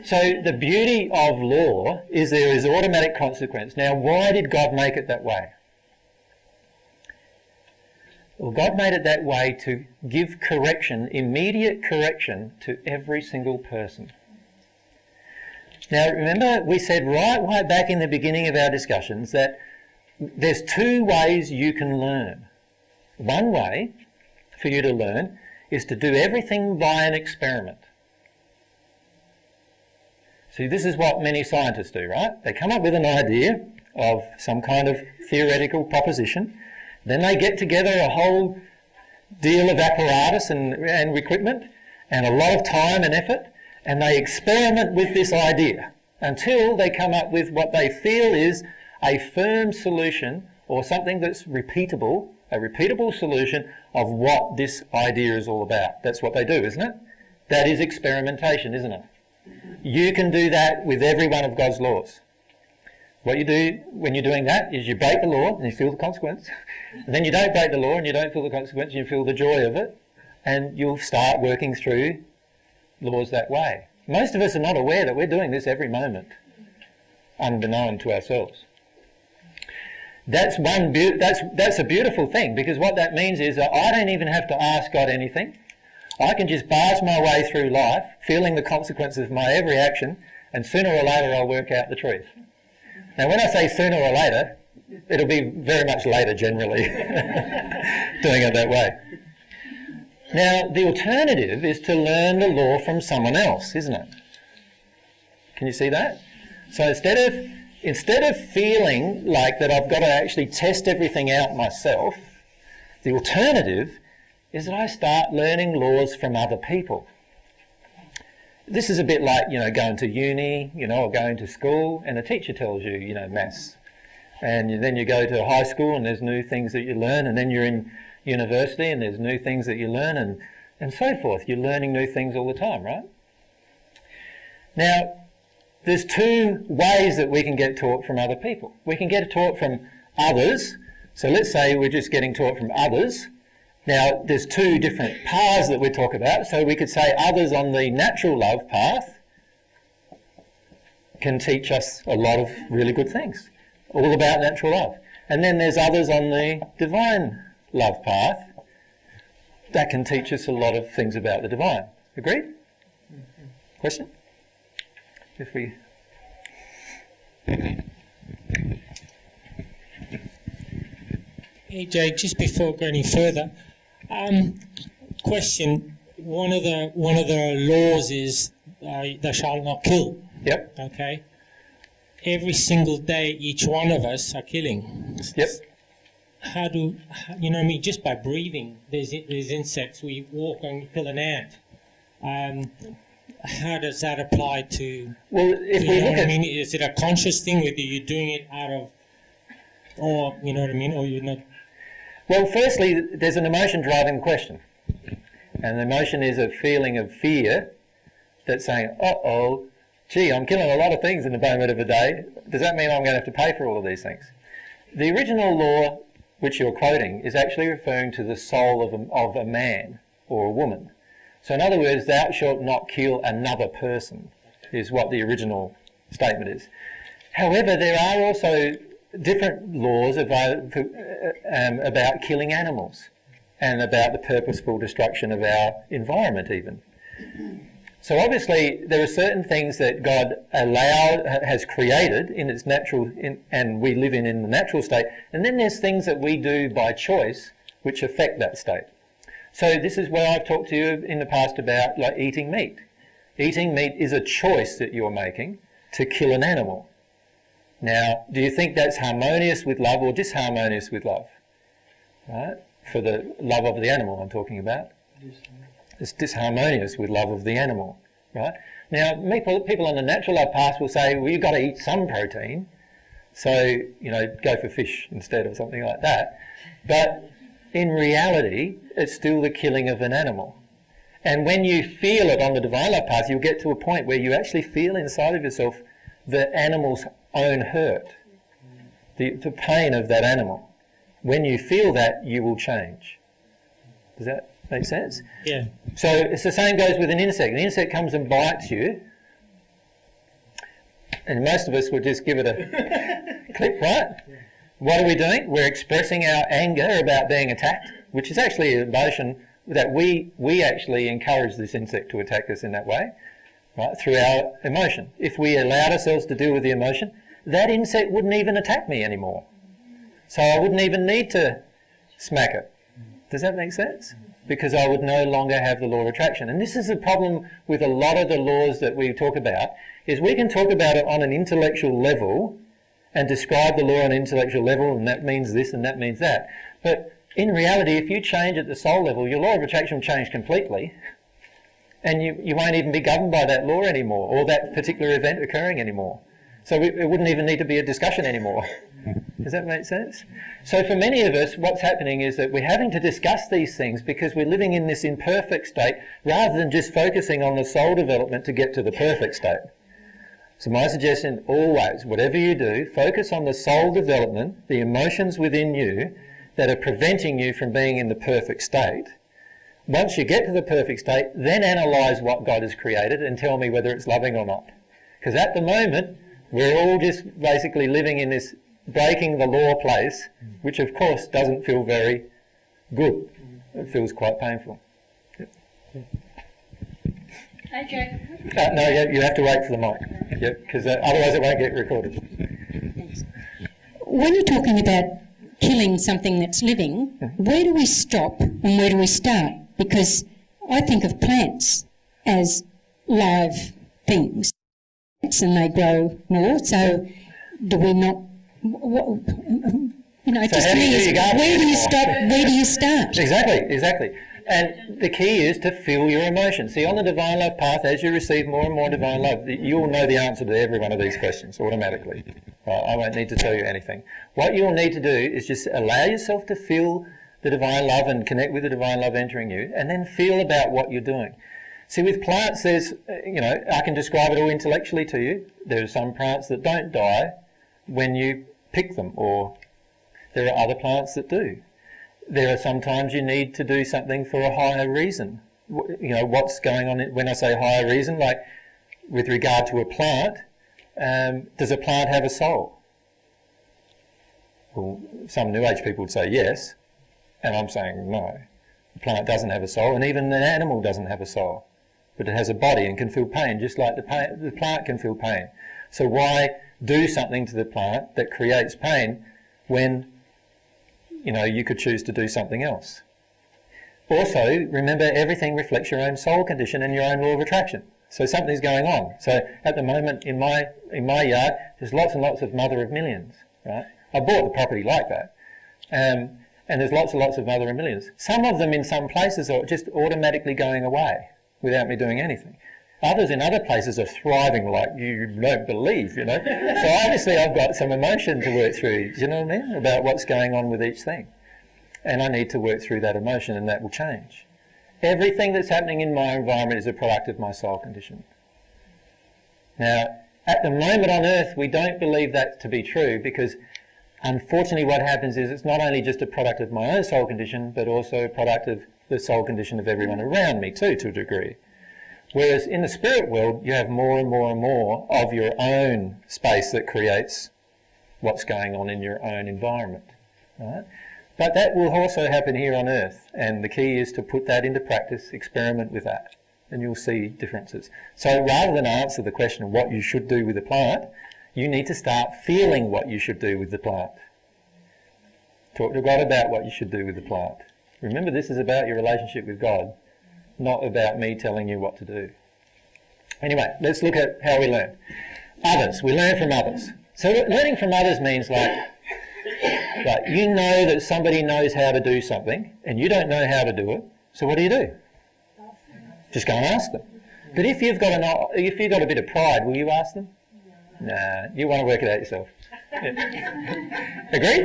So the beauty of law is there is automatic consequence. Now, why did God make it that way? Well, God made it that way to give correction, immediate correction to every single person. Now, remember, we said right, right back in the beginning of our discussions that there's two ways you can learn. One way for you to learn is to do everything by an experiment. See, this is what many scientists do, right? They come up with an idea of some kind of theoretical proposition then they get together a whole deal of apparatus and, and equipment and a lot of time and effort and they experiment with this idea until they come up with what they feel is a firm solution or something that's repeatable, a repeatable solution of what this idea is all about. That's what they do, isn't it? That is experimentation, isn't it? You can do that with every one of God's laws. What you do when you're doing that is you break the law and you feel the consequence. [laughs] and then you don't break the law and you don't feel the consequence, you feel the joy of it. And you'll start working through laws that way. Most of us are not aware that we're doing this every moment, unbeknown to ourselves. That's one. Be- that's that's a beautiful thing because what that means is that I don't even have to ask God anything. I can just barge my way through life, feeling the consequences of my every action, and sooner or later I'll work out the truth. Now, when I say sooner or later, it'll be very much later generally, [laughs] doing it that way. Now, the alternative is to learn the law from someone else, isn't it? Can you see that? So instead of instead of feeling like that I've got to actually test everything out myself, the alternative is that I start learning laws from other people. This is a bit like, you know, going to uni, you know, or going to school, and a teacher tells you, you know, maths. And then you go to high school and there's new things that you learn, and then you're in university and there's new things that you learn, and, and so forth. You're learning new things all the time, right? Now, there's two ways that we can get taught from other people. We can get taught from others. So let's say we're just getting taught from others. Now, there's two different paths that we talk about. So we could say others on the natural love path can teach us a lot of really good things, all about natural love. And then there's others on the divine love path that can teach us a lot of things about the divine. Agreed? Question? If we Hey Jay, just before going any further, um, question: one of the one of the laws is uh, thou shalt not kill. Yep. Okay. Every single day, each one of us are killing. Yep. How do you know? I mean, just by breathing, there's there's insects. We walk and kill an ant. Um, how does that apply to? Well, if you we look what I mean? Is it a conscious thing, whether you're doing it out of, or you know what I mean, or you're not? Well, firstly, there's an emotion driving the question. And the emotion is a feeling of fear that's saying, uh oh, gee, I'm killing a lot of things in the moment of a day. Does that mean I'm going to have to pay for all of these things? The original law which you're quoting is actually referring to the soul of a, of a man or a woman. So, in other words, thou shalt not kill another person, is what the original statement is. However, there are also different laws about, um, about killing animals and about the purposeful destruction of our environment, even. So obviously, there are certain things that God allowed, has created in its natural, in, and we live in in the natural state, and then there's things that we do by choice which affect that state. So this is where I've talked to you in the past about like eating meat. Eating meat is a choice that you're making to kill an animal. Now, do you think that's harmonious with love or disharmonious with love? Right? For the love of the animal, I'm talking about. It's disharmonious with love of the animal, right? Now, people, on the natural love path will say, well, you've got to eat some protein, so, you know, go for fish instead of something like that. But in reality, it's still the killing of an animal. And when you feel it on the divine love path, you'll get to a point where you actually feel inside of yourself the animal's own hurt, the, the pain of that animal. When you feel that, you will change. Does that make sense? Yeah. So it's the same goes with an insect. An insect comes and bites you, and most of us would just give it a [laughs] clip, right? What are we doing? We're expressing our anger about being attacked, which is actually an emotion that we we actually encourage this insect to attack us in that way, right? Through our emotion. If we allowed ourselves to deal with the emotion, that insect wouldn't even attack me anymore. So I wouldn't even need to smack it. Does that make sense? Because I would no longer have the law of attraction. And this is the problem with a lot of the laws that we talk about, is we can talk about it on an intellectual level and describe the law on an intellectual level, and that means this and that means that. But in reality, if you change at the soul level, your law of attraction will change completely, [laughs] and you, you won't even be governed by that law anymore, or that particular event occurring anymore. So it it wouldn't even need to be a discussion anymore. [laughs] Does that make sense? So for many of us, what's happening is that we're having to discuss these things because we're living in this imperfect state rather than just focusing on the soul development to get to the perfect state. So my suggestion always, whatever you do, focus on the soul development, the emotions within you that are preventing you from being in the perfect state. Once you get to the perfect state, then analyze what God has created and tell me whether it's loving or not. Because at the moment, we're all just basically living in this breaking the law place, which of course doesn't feel very good. It feels quite painful. Yep. AJ, Uh, no, you, you have to wait for the mic, yeah, because uh, otherwise it won't get recorded. When you're talking about killing something that's living, where do we stop and where do we start? Because I think of plants as live things, and they grow more. So, do we not? What, you know, So just how do you do means your garden where do you stop? Where do you start? Exactly, exactly. And the key is to feel your emotions. See, on the divine love path, as you receive more and more divine love, you'll know the answer to every one of these questions automatically. Right? I won't need to tell you anything. What you'll need to do is just allow yourself to feel the divine love and connect with the divine love entering you, and then feel about what you're doing. See, with plants, there's, uh, you know, I can describe it all intellectually to you. There are some plants that don't die when you pick them, or there are other plants that do there are sometimes you need to do something for a higher reason. You know, what's going on when I say higher reason, like with regard to a plant, um, does a plant have a soul? Well, some New Age people would say yes, and I'm saying no. The plant doesn't have a soul, and even an animal doesn't have a soul. But it has a body and can feel pain, just like the, the plant can feel pain. So why do something to the plant that creates pain when you know, you could choose to do something else. Also, remember everything reflects your own soul condition and your own law of attraction. So something's going on. So at the moment in my in my yard, there's lots and lots of mother of millions. Right? I bought the property like that, um, and there's lots and lots of mother of millions. Some of them in some places are just automatically going away without me doing anything. Others in other places are thriving like you don't believe, you know. so obviously I've got some emotion to work through, do you know what I mean, about what's going on with each thing. And I need to work through that emotion and that will change. Everything that's happening in my environment is a product of my soul condition. Now, at the moment on earth, we don't believe that to be true because unfortunately what happens is it's not only just a product of my own soul condition, but also a product of the soul condition of everyone around me too, to a degree. Whereas in the spirit world, you have more and more and more of your own space that creates what's going on in your own environment. Right? But that will also happen here on earth, and the key is to put that into practice, experiment with that, and you'll see differences. So rather than answer the question of what you should do with a plant, you need to start feeling what you should do with the plant. Talk to God about what you should do with the plant. Remember, this is about your relationship with God not about me telling you what to do. Anyway, let's look at how we learn. Others. We learn from others. So learning from others means like, like you know that somebody knows how to do something and you don't know how to do it. So what do you do? Just go and ask them. But if you've got an, if you've got a bit of pride, will you ask them? Nah, you want to work it out yourself. [laughs] Agreed?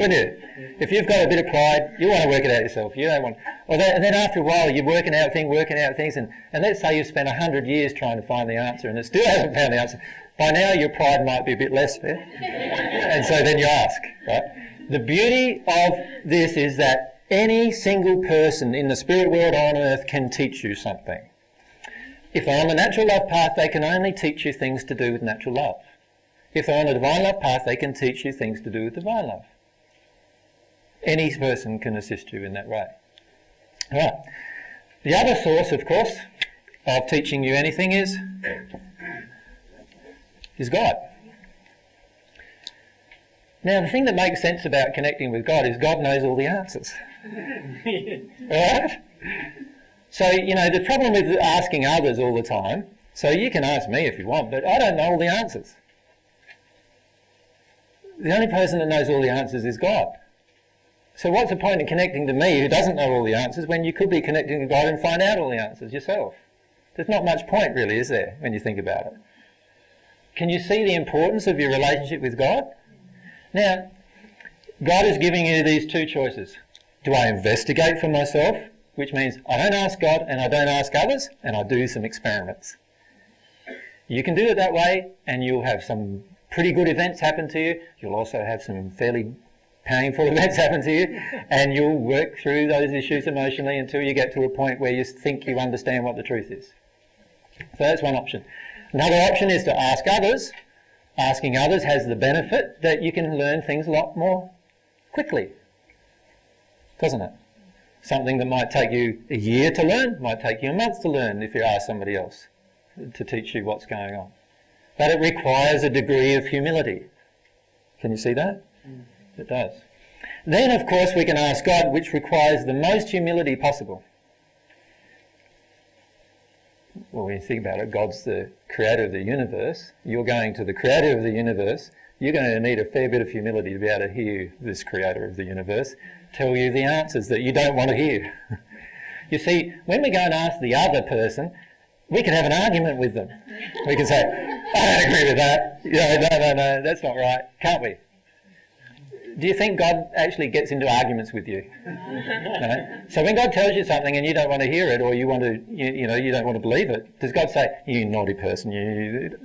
Wouldn't you? If you've got a bit of pride, you want to work it out yourself. You don't want. Or that, and then after a while, you're working out things, working out things, and, and let's say you've spent a hundred years trying to find the answer, and it still hasn't found the answer. By now, your pride might be a bit less fair, [laughs] and so then you ask. Right? The beauty of this is that any single person in the spirit world on earth can teach you something. If they're on the natural love path, they can only teach you things to do with natural love. If they're on the divine love path, they can teach you things to do with divine love. Any person can assist you in that way. Right. The other source, of course, of teaching you anything is is God. Now, the thing that makes sense about connecting with God is God knows all the answers. [laughs] right? So, you know, the problem with asking others all the time, so you can ask me if you want, but I don't know all the answers. The only person that knows all the answers is God. So what's the point in connecting to me who doesn't know all the answers when you could be connecting to God and find out all the answers yourself? There's not much point really, is there, when you think about it? Can you see the importance of your relationship with God? Now, God is giving you these two choices. Do I investigate for myself, which means I don't ask God and I don't ask others, and I do some experiments. You can do it that way, and you'll have some pretty good events happen to you. You'll also have some fairly painful [laughs] events happen to you, and you'll work through those issues emotionally until you get to a point where you think you understand what the truth is. So that's one option. Another option is to ask others. Asking others has the benefit that you can learn things a lot more quickly, doesn't it? Something that might take you a year to learn, might take you a month to learn if you ask somebody else to teach you what's going on. But it requires a degree of humility. Can you see that? Mm. It does. Then, of course, we can ask God, which requires the most humility possible. Well, when you think about it, God's the creator of the universe. You're going to the creator of the universe. You're going to need a fair bit of humility to be able to hear this creator of the universe tell you the answers that you don't want to hear. [laughs] you see, when we go and ask the other person, we can have an argument with them. We can say, I don't agree with that. You know, no, no, no, that's not right. Can't we? Do you think God actually gets into arguments with you? [laughs] No? So when God tells you something and you don't want to hear it or you want to, you, you know, you don't want to believe it, does God say, you naughty person, you.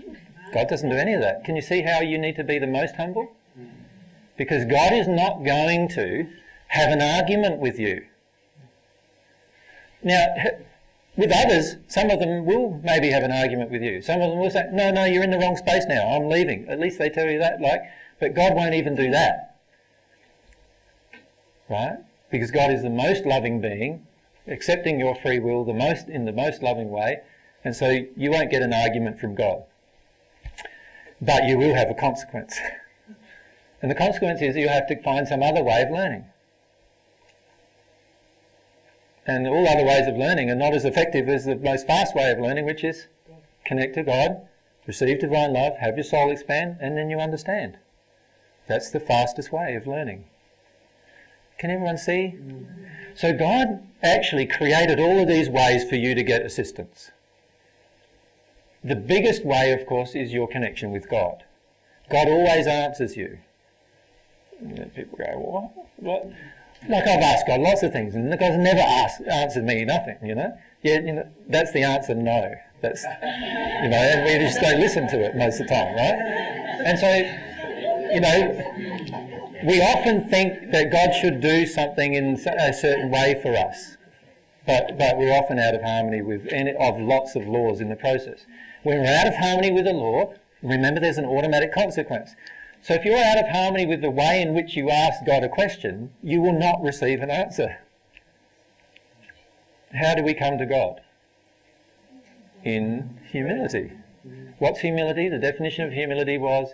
God doesn't do any of that. Can you see how you need to be the most humble? Because God is not going to have an argument with you. Now, with others, some of them will maybe have an argument with you. Some of them will say, no, no, you're in the wrong space now, I'm leaving. At least they tell you that, like, but God won't even do that. Right? Because God is the most loving being, accepting your free will the most in the most loving way, and so you won't get an argument from God. But you will have a consequence. [laughs] and the consequence is you have to find some other way of learning. And all other ways of learning are not as effective as the most fast way of learning, which is connect to God, receive divine love, have your soul expand, and then you understand. That's the fastest way of learning. Can everyone see? So God actually created all of these ways for you to get assistance. The biggest way, of course, is your connection with God. God always answers you. People go, what? what? Like I've asked God lots of things, and God's never asked, answered me nothing. You know, yeah, you know, that's the answer. No, that's you know, and we just don't listen to it most of the time, right? And so, you know, we often think that God should do something in a certain way for us, but but we're often out of harmony with any, of lots of laws in the process. When we're out of harmony with a law, remember there's an automatic consequence. So if you're out of harmony with the way in which you ask God a question, you will not receive an answer. How do we come to God? In humility. What's humility? The definition of humility was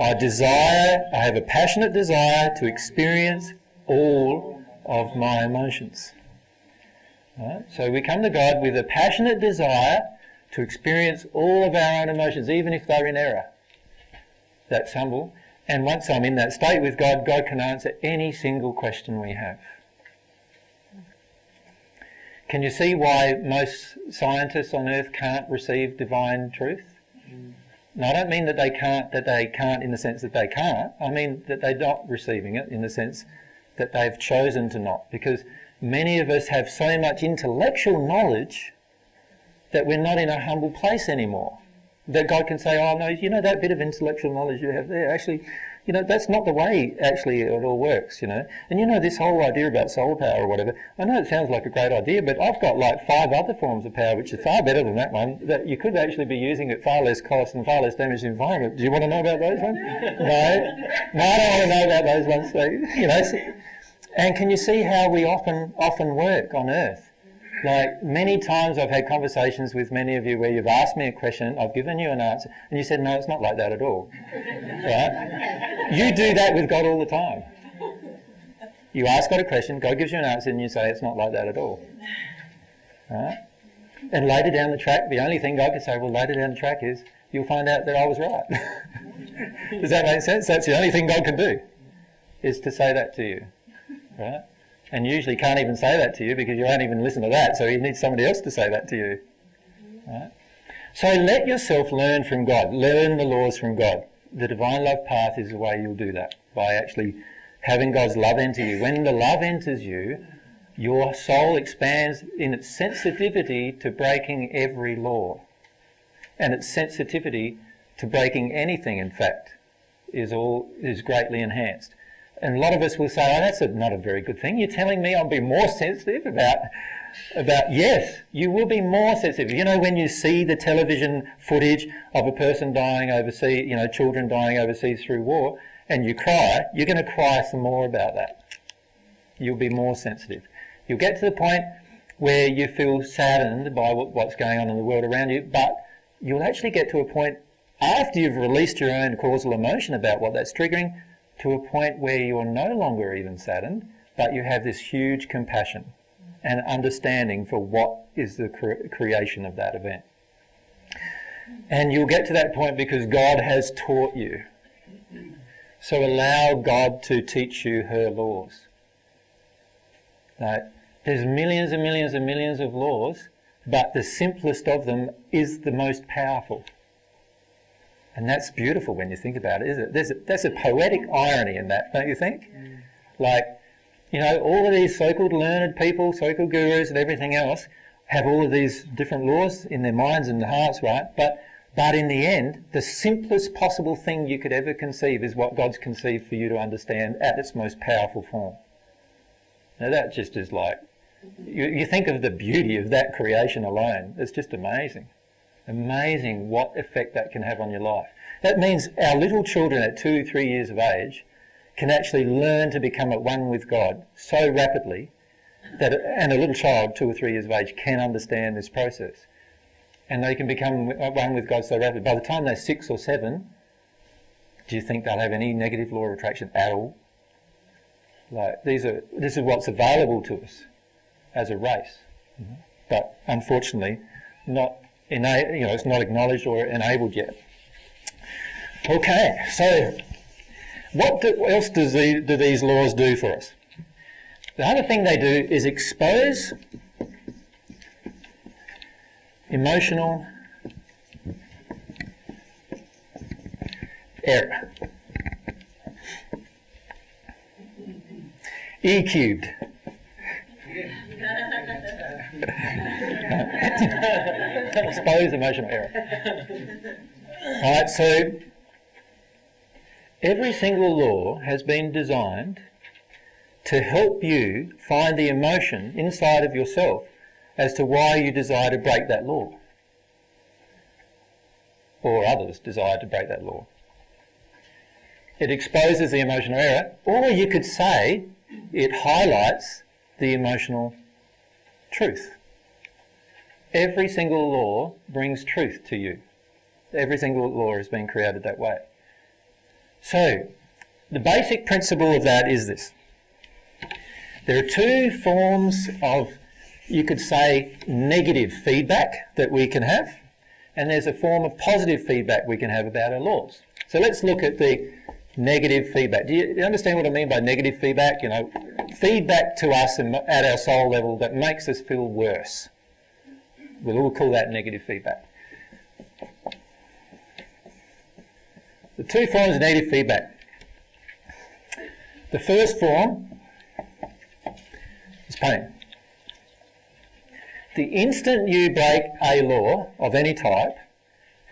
I desire, I have a passionate desire to experience all of my emotions. Right? So we come to God with a passionate desire to experience all of our own emotions, even if they're in error. That's humble. And once I'm in that state with God, God can answer any single question we have. Can you see why most scientists on earth can't receive divine truth? Mm. Now, I don't mean that they can't, that they can't in the sense that they can't. I mean that they're not receiving it in the sense that they've chosen to not. Because many of us have so much intellectual knowledge that we're not in a humble place anymore that God can say, oh no, you know that bit of intellectual knowledge you have there, actually, you know, that's not the way actually it all works, you know. And you know this whole idea about solar power or whatever, I know it sounds like a great idea, but I've got like five other forms of power which are far better than that one, that you could actually be using at far less cost and far less damage to the environment. Do you want to know about those ones? [laughs] no? No, I don't want to know about those ones. So, you know, and can you see how we often, often work on Earth? Like many times I've had conversations with many of you where you've asked me a question, I've given you an answer, and you said, no, it's not like that at all. [laughs] right? You do that with God all the time. You ask God a question, God gives you an answer, and you say, it's not like that at all. Right? And later down the track, the only thing God can say, well, later down the track is, you'll find out that I was right. [laughs] Does that make sense? That's the only thing God can do, is to say that to you. Right? And usually can't even say that to you because you won't even listen to that. So you need somebody else to say that to you. Right? So let yourself learn from God. Learn the laws from God. The divine love path is the way you'll do that by actually having God's love enter you. When the love enters you, your soul expands in its sensitivity to breaking every law. And its sensitivity to breaking anything, in fact, is all is greatly enhanced. And a lot of us will say, oh, that's a, not a very good thing. You're telling me I'll be more [laughs] sensitive about, about, yes, you will be more sensitive. You know, when you see the television footage of a person dying overseas, you know, children dying overseas through war, and you cry, you're going to cry some more about that. you'll be more sensitive. You'll get to the point where you feel saddened by what, what's going on in the world around you, but you'll actually get to a point after you've released your own causal emotion about what that's triggering to a point where you're no longer even saddened, but you have this huge compassion and understanding for what is the cre- creation of that event. And you'll get to that point because God has taught you. So allow God to teach you her laws. Like, there's millions and millions and millions of laws, but the simplest of them is the most powerful. And that's beautiful when you think about it, is it? There's a, there's a poetic irony in that, don't you think? Mm. Like, you know, all of these so-called learned people, so-called gurus and everything else have all of these different laws in their minds and their hearts, right? But but in the end, the simplest possible thing you could ever conceive is what God's conceived for you to understand at its most powerful form. Now that just is like, you, you think of the beauty of that creation alone. It's just amazing. Amazing what effect that can have on your life. That means our little children at two, three years of age can actually learn to become at one with God so rapidly that, and a little child, two or three years of age, can understand this process and they can become one with God so rapidly. By the time they're six or seven, do you think they'll have any negative law of attraction at all? Like these are this is what's available to us as a race, mm-hmm. but unfortunately, not ena- you know it's not acknowledged or enabled yet. Okay, so what do, else does the, do these laws do for us? The other thing they do is expose emotional error. E cubed. Expose emotional error. Alright, so every single law has been designed to help you find the emotion inside of yourself as to why you desire to break that law. Or others desire to break that law. It exposes the emotional error, or you could say it highlights the emotional truth. Every single law brings truth to you. Every single law has been created that way. So, the basic principle of that is this. There are two forms of you could say, negative feedback that we can have, and there's a form of positive feedback we can have about our laws. So let's look at the negative feedback. Do you, understand what I mean by negative feedback? You know, feedback to us at our soul level that makes us feel worse. We'll all call that negative feedback. The two forms of negative feedback. The first form is pain the instant you break a law of any type,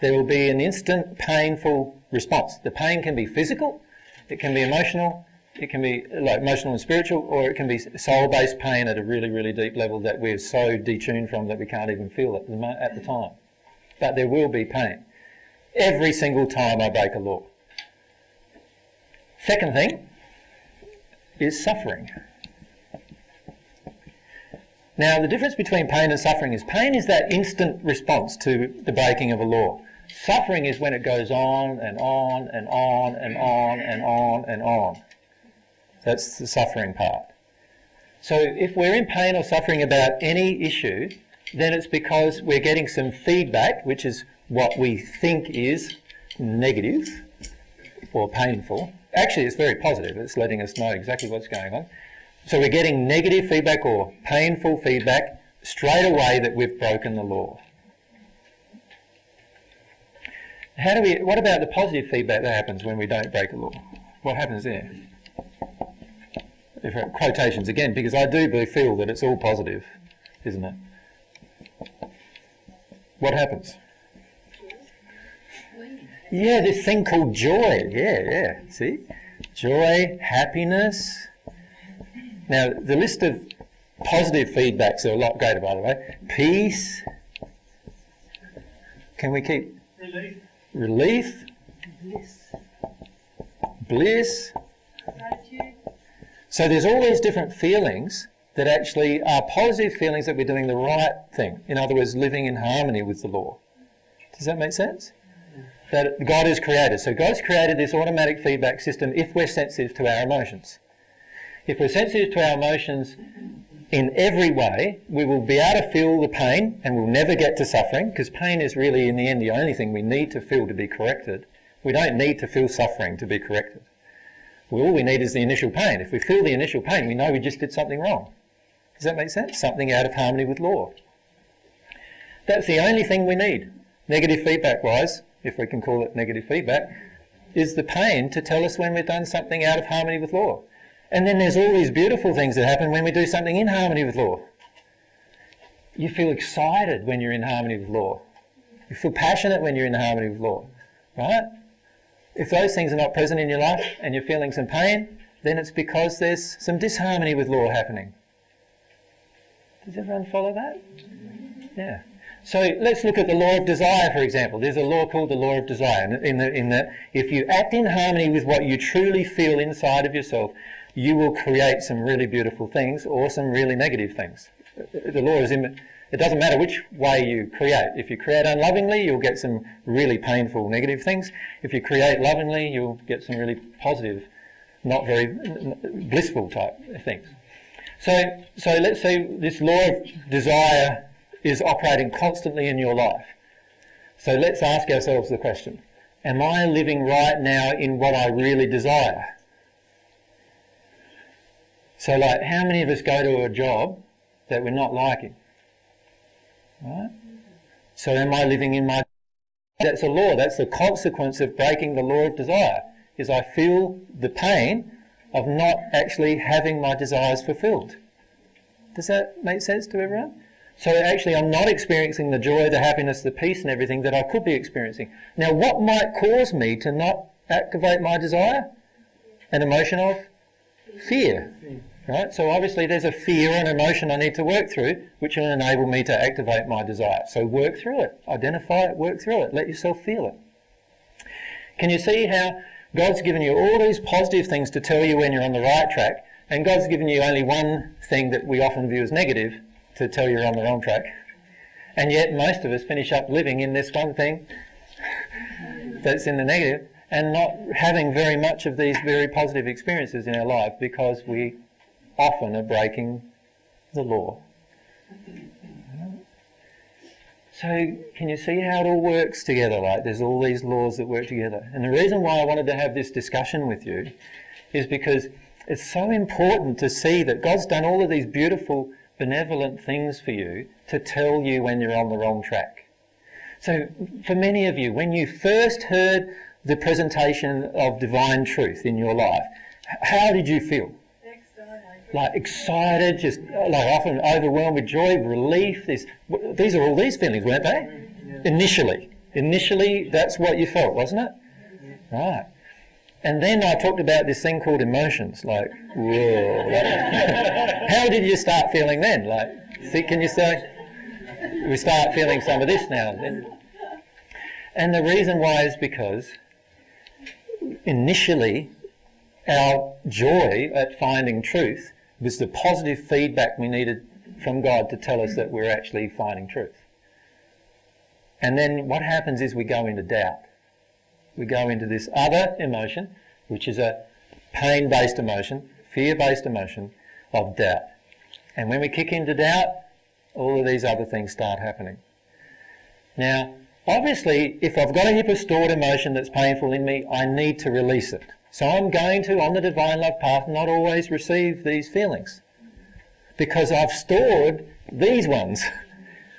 there will be an instant painful response. The pain can be physical, it can be emotional, it can be like emotional and spiritual, or it can be soul-based pain at a really, really deep level that we're so detuned from that we can't even feel it at the time. But there will be pain every single time I break a law. Second thing is suffering. Now, the difference between pain and suffering is pain is that instant response to the breaking of a law. Suffering is when it goes on and on and on and on and on and on. That's the suffering part. So if we're in pain or suffering about any issue, then it's because we're getting some feedback, which is what we think is negative or painful. Actually, it's very positive. It's letting us know exactly what's going on. So we're getting negative feedback or painful feedback straight away that we've broken the law. How do we, what about the positive feedback that happens when we don't break a law? What happens there? If, uh, quotations again, because I do feel that it's all positive, isn't it? What happens? Yeah, this thing called joy. Yeah, yeah. See? Joy, happiness, now, the list of positive feedbacks are a lot greater, by the way. Peace. Can we keep? Relief. Relief. Bliss. Bliss. So there's all these different feelings that actually are positive feelings that we're doing the right thing. In other words, living in harmony with the law. Does that make sense? That God is created. So God's created this automatic feedback system if we're sensitive to our emotions. If we're sensitive to our emotions in every way, we will be able to feel the pain and we'll never get to suffering because pain is really, in the end, the only thing we need to feel to be corrected. We don't need to feel suffering to be corrected. Well, all we need is the initial pain. If we feel the initial pain, we know we just did something wrong. Does that make sense? Something out of harmony with law. That's the only thing we need. Negative feedback wise, if we can call it negative feedback, is the pain to tell us when we've done something out of harmony with law. And then there's all these beautiful things that happen when we do something in harmony with law. You feel excited when you're in harmony with law. You feel passionate when you're in harmony with law. Right? If those things are not present in your life and you're feeling some pain, then it's because there's some disharmony with law happening. Does everyone follow that? Yeah. So let's look at the law of desire, for example. There's a law called the law of desire, in, the, in that if you act in harmony with what you truly feel inside of yourself, you will create some really beautiful things or some really negative things. The law is in, it doesn't matter which way you create. If you create unlovingly, you'll get some really painful negative things. If you create lovingly, you'll get some really positive, not very blissful type things. So, so let's say this law of desire is operating constantly in your life. So let's ask ourselves the question, am I living right now in what I really desire? So, like, how many of us go to a job that we're not liking? Right? So, am I living in my. That's a law. That's the consequence of breaking the law of desire. Is I feel the pain of not actually having my desires fulfilled. Does that make sense to everyone? So actually, I'm not experiencing the joy, the happiness, the peace, and everything that I could be experiencing. Now, what might cause me to not activate my desire? An emotion of fear. Right? So obviously there's a fear and emotion I need to work through, which will enable me to activate my desire. So work through it. Identify it, work through it. Let yourself feel it. Can you see how God's given you all these positive things to tell you when you're on the right track, and God's given you only one thing that we often view as negative to tell you you're on the wrong track. And yet most of us finish up living in this one thing [laughs] that's in the negative and not having very much of these very positive experiences in our life because we often are breaking the law. So, can you see how it all works together? Like, there's all these laws that work together. And the reason why I wanted to have this discussion with you is because it's so important to see that God's done all of these beautiful, benevolent things for you to tell you when you're on the wrong track. So, for many of you, when you first heard the presentation of divine truth in your life, how did you feel? Like excited, just like often overwhelmed with joy, relief. These, these are all these feelings, weren't they? Initially. Initially, that's what you felt, wasn't it? Right. And then I talked about this thing called emotions, like, whoa. [laughs] How did you start feeling then? Like, see, can you say, we start feeling some of this now and then? And the reason why is because initially our joy at finding truth was the positive feedback we needed from God to tell us that we're actually finding truth. And then what happens is we go into doubt. We go into this other emotion, which is a pain based emotion, fear based emotion of doubt. And when we kick into doubt, all of these other things start happening. Now, obviously, if I've got a heap of stored emotion that's painful in me, I need to release it. So I'm going to, on the divine love path, not always receive these feelings. Because I've stored these ones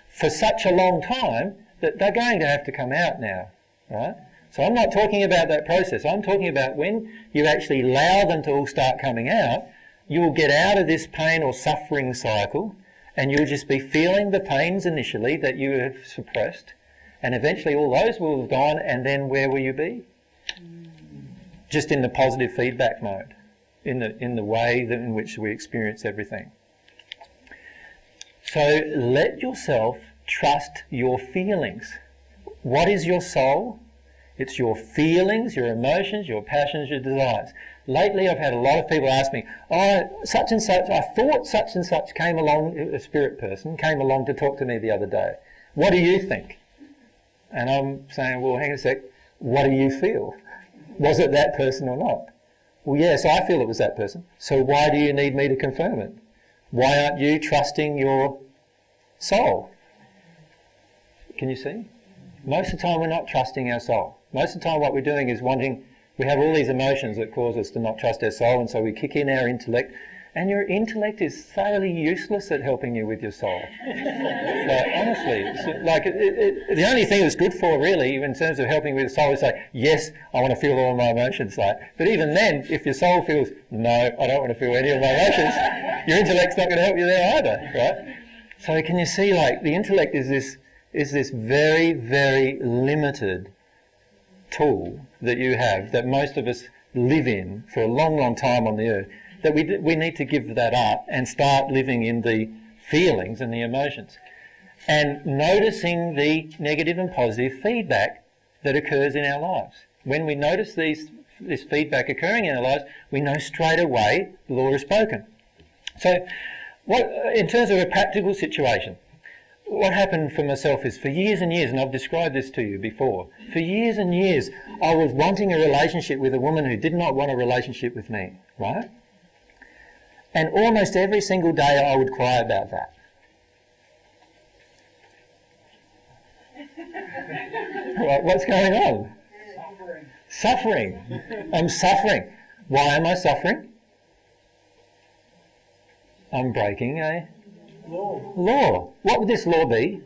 for such a long time that they're going to have to come out now. Right? So I'm not talking about that process. I'm talking about when you actually allow them to all start coming out, you will get out of this pain or suffering cycle and you'll just be feeling the pains initially that you have suppressed and eventually all those will have gone and then where will you be? Just in the positive feedback mode, in the, in the way that in which we experience everything. So let yourself trust your feelings. What is your soul? It's your feelings, your emotions, your passions, your desires. Lately, I've had a lot of people ask me, "Oh, such and such. I thought such and such came along. A spirit person came along to talk to me the other day. What do you think?" And I'm saying, "Well, hang on a sec. What do you feel? Was it that person or not?" Well, yes, I feel it was that person. So why do you need me to confirm it? Why aren't you trusting your soul? Can you see? Most of the time, we're not trusting our soul. Most of the time, what we're doing is wanting we have all these emotions that cause us to not trust our soul, and so we kick in our intellect. And your intellect is thoroughly useless at helping you with your soul. [laughs] like, honestly, like it, it, the only thing it's good for, really, in terms of helping with the soul, is like, yes, I want to feel all my emotions. Like, but even then, if your soul feels, no, I don't want to feel any of my emotions, [laughs] your intellect's not going to help you there either, right? So can you see, like, the intellect is this is this very, very limited tool that you have that most of us live in for a long, long time on the earth, that we, we need to give that up and start living in the feelings and the emotions. And noticing the negative and positive feedback that occurs in our lives. When we notice these, this feedback occurring in our lives, we know straight away the law is spoken. So, what, in terms of a practical situation, what happened for myself is for years and years, and I've described this to you before, for years and years, I was wanting a relationship with a woman who did not want a relationship with me, right? And almost every single day I would cry about that. [laughs] right, what's going on? Suffering. suffering. I'm suffering. Why am I suffering? I'm breaking a Law. Law. What would this law be?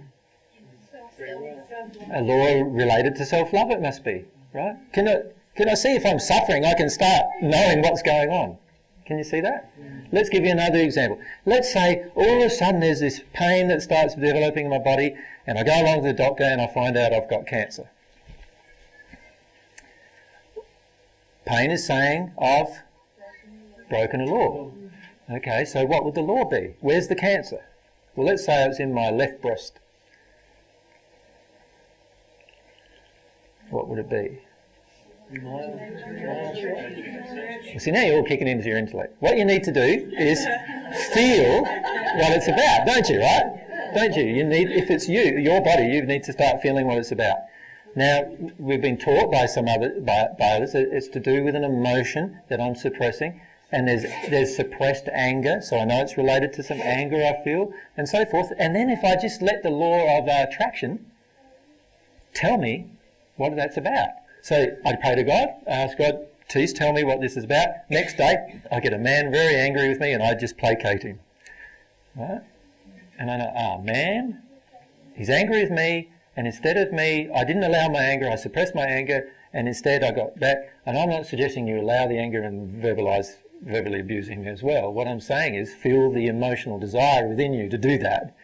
A law related to self-love it must be, right? Can I, can I see if I'm suffering, I can start knowing what's going on. Can you see that? Let's give you another example. Let's say all of a sudden there's this pain that starts developing in my body and I go along to the doctor and I find out I've got cancer. Pain is saying I've broken a law. Okay, so what would the law be? Where's the cancer? Well, let's say it's in my left breast. What would it be? See, now you're all kicking into your intellect. What you need to do is feel what it's about, don't you, right? Don't you? You need, if it's you, your body, you need to start feeling what it's about. Now, we've been taught by some other, by, by others, it's to do with an emotion that I'm suppressing and there's there's suppressed anger, so I know it's related to some anger I feel, and so forth. And then if I just let the law of uh, attraction tell me what that's about, so I pray to God, ask God, please tell me what this is about. Next day, I get a man very angry with me, and I just placate him. Right? And I know, oh man, he's angry with me, and instead of me, I didn't allow my anger, I suppressed my anger, and instead I got back. And I'm not suggesting you allow the anger and verbalize verbally abuse him as well. What I'm saying is feel the emotional desire within you to do that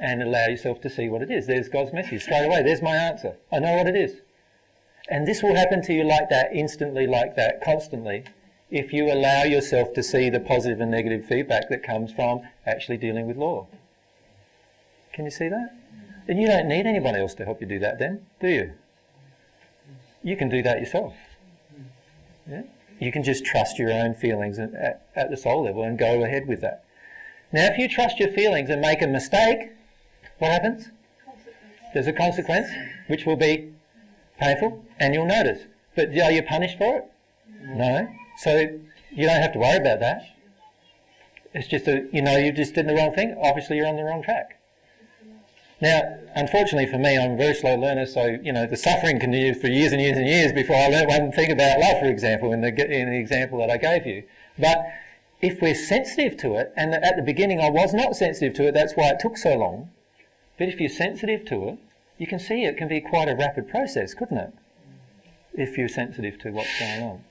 and allow yourself to see what it is. There's God's message straight away. There's my answer. I know what it is. And this will happen to you like that, instantly, like that, constantly, if you allow yourself to see the positive and negative feedback that comes from actually dealing with law. Can you see that? And you don't need anyone else to help you do that then, do you? You can do that yourself. Yeah? You can just trust your own feelings at, at the soul level and go ahead with that. Now, if you trust your feelings and make a mistake, what happens? There's a consequence, which will be painful, and you'll notice. But are you punished for it? No. So you don't have to worry about that. It's just a, you know, you just did the wrong thing. Obviously, you're on the wrong track. Now, unfortunately for me, I'm a very slow learner, so you know the suffering continued for years and years and years before I learned one thing about love, for example, in the in the example that I gave you. But if we're sensitive to it, and at the beginning I was not sensitive to it, that's why it took so long. But if you're sensitive to it, you can see it can be quite a rapid process, couldn't it? If you're sensitive to what's going on.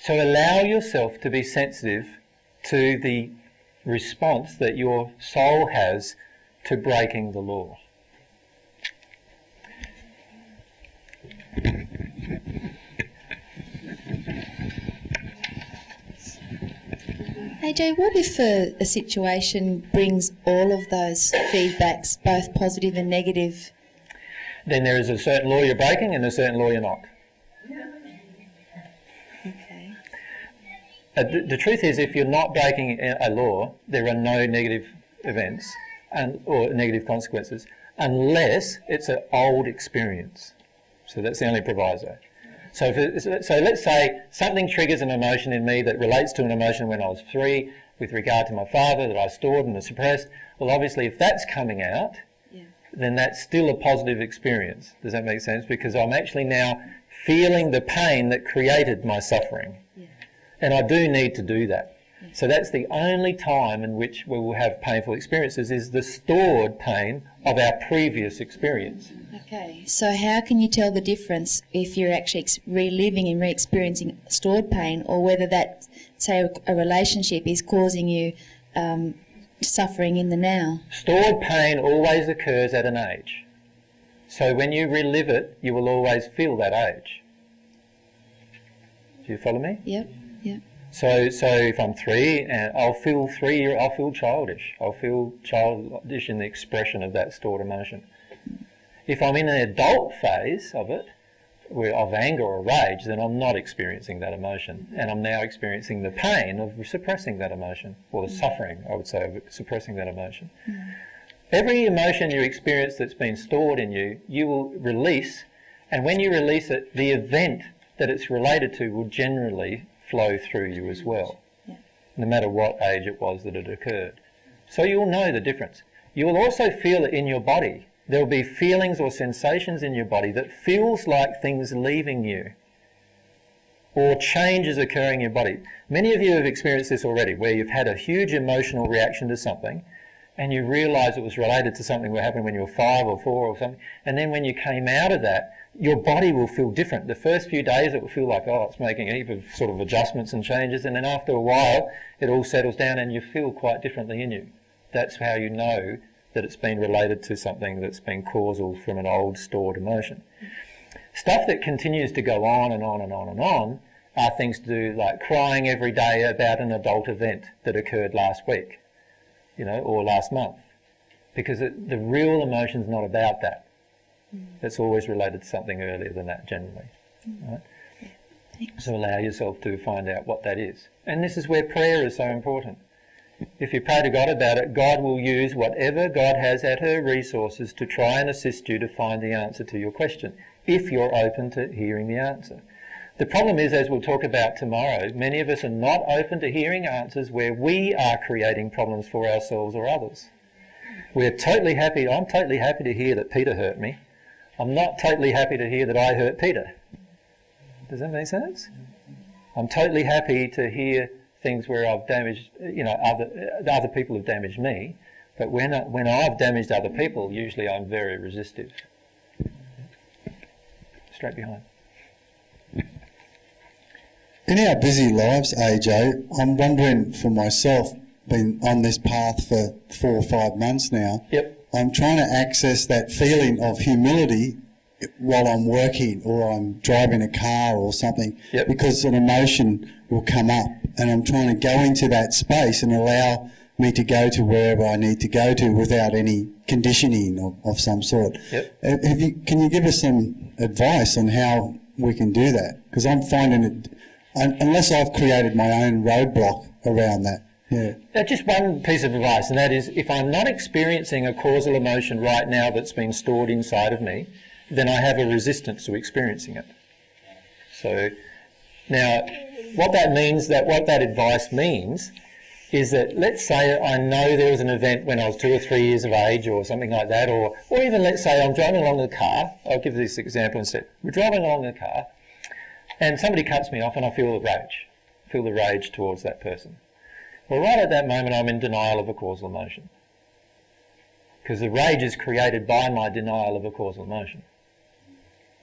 So allow yourself to be sensitive to the response that your soul has to breaking the law. AJ, what if a, a, situation brings all of those feedbacks, both positive and negative? then there is a certain law you're breaking and a certain law you're not. Okay. Uh, the, the truth is, if you're not breaking a law, there are no negative events and, or negative consequences unless it's an old experience. So that's the only proviso. So, so let's say something triggers an emotion in me that relates to an emotion when I was three with regard to my father that I stored and suppressed. Well, obviously, if that's coming out, Yeah. then that's still a positive experience. Does that make sense? Because I'm actually now feeling the pain that created my suffering. And I do need to do that. So that's the only time in which we will have painful experiences is the stored pain of our previous experience. Okay. So how can you tell the difference if you're actually reliving and re-experiencing stored pain, or whether that, say, a- a relationship is causing you um, suffering in the now? Stored pain always occurs at an age. So when you relive it, you will always feel that age. Do you follow me? Yep. So, so if I'm three, I'll feel three, I'll feel childish. I'll feel childish in the expression of that stored emotion. If I'm in an adult phase of it, of anger or rage, then I'm not experiencing that emotion, and I'm now experiencing the pain of suppressing that emotion, or the suffering, I would say, of suppressing that emotion. Mm. Every emotion you experience that's been stored in you, you will release, and when you release it, the event that it's related to will generally flow through you as well, no matter what age it was that it occurred. So you'll know the difference. You will also feel it in your body. There will be feelings or sensations in your body that feels like things leaving you or changes occurring in your body. Many of you have experienced this already, where you've had a huge emotional reaction to something and you realise it was related to something that happened when you were five or four or something, and then when you came out of that, your body will feel different. The first few days it will feel like, oh, it's making a heap of sort of adjustments and changes, and then after a while it all settles down and you feel quite differently in you. That's how you know that it's been related to something that's been causal from an old stored emotion. Stuff that continues to go on and on and on and on are things to do like crying every day about an adult event that occurred last week, you know, or last month. Because it, the real emotion's not about that. Mm. It's always related to something earlier than that generally. Mm. Right? So allow yourself to find out what that is. And this is where prayer is so important. If you pray to God about it, God will use whatever God has at her resources to try and assist you to find the answer to your question, if you're open to hearing the answer. The problem is, as we'll talk about tomorrow, many of us are not open to hearing answers where we are creating problems for ourselves or others. We're totally happy, I'm totally happy to hear that Peter hurt me. I'm not totally happy to hear that I hurt Peter. Does that make sense? I'm totally happy to hear things where I've damaged, you know, other other people have damaged me, but when when I've damaged other people, usually I'm very resistive. Straight behind. In our busy lives, AJ, I'm wondering for myself, been on this path for four or five months now. Yep. I'm trying to access that feeling of humility while I'm working or I'm driving a car or something Yep. because an emotion will come up and I'm trying to go into that space and allow me to go to wherever I need to go to without any conditioning of, of some sort. Yep. Have you, can you give us some advice on how we can do that? Because I'm finding it, unless I've created my own roadblock around that. Yeah. Uh, just one piece of advice, and that is if I'm not experiencing a causal emotion right now that's been stored inside of me, then I have a resistance to experiencing it. So now, what that means, that what that advice means, is that let's say I know there was an event when I was two or three years of age or something like that, or, or even let's say I'm driving along the car. I'll give this example instead. We're driving along the car, and somebody cuts me off, and I feel the rage, feel the rage towards that person. Well, right at that moment, I'm in denial of a causal emotion. Because the rage is created by my denial of a causal emotion.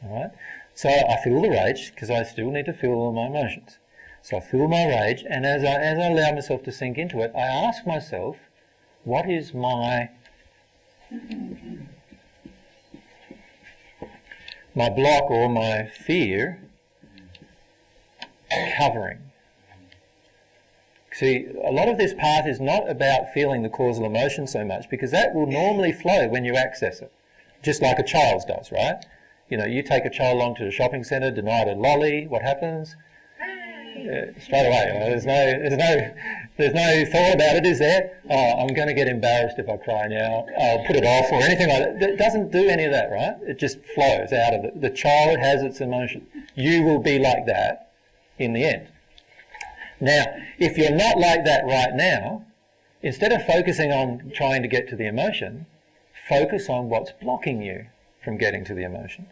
Alright? So I feel the rage because I still need to feel all my emotions. So I feel my rage, and as I, as I allow myself to sink into it, I ask myself, what is my my block or my fear covering? See, a lot of this path is not about feeling the causal emotion so much because that will normally flow when you access it. just like a child's does, right? You know, you take a child along to the shopping centre, deny it a lolly, what happens? Yeah, straight away. You know, there's no, there's no, there's no thought about it, is there? Oh, I'm going to get embarrassed if I cry now. I'll put it off or anything like that. It doesn't do any of that, right? It just flows out of it. The child has its emotion. You will be like that in the end. Now, if you're not like that right now, instead of focusing on trying to get to the emotion, focus on what's blocking you from getting to the emotion.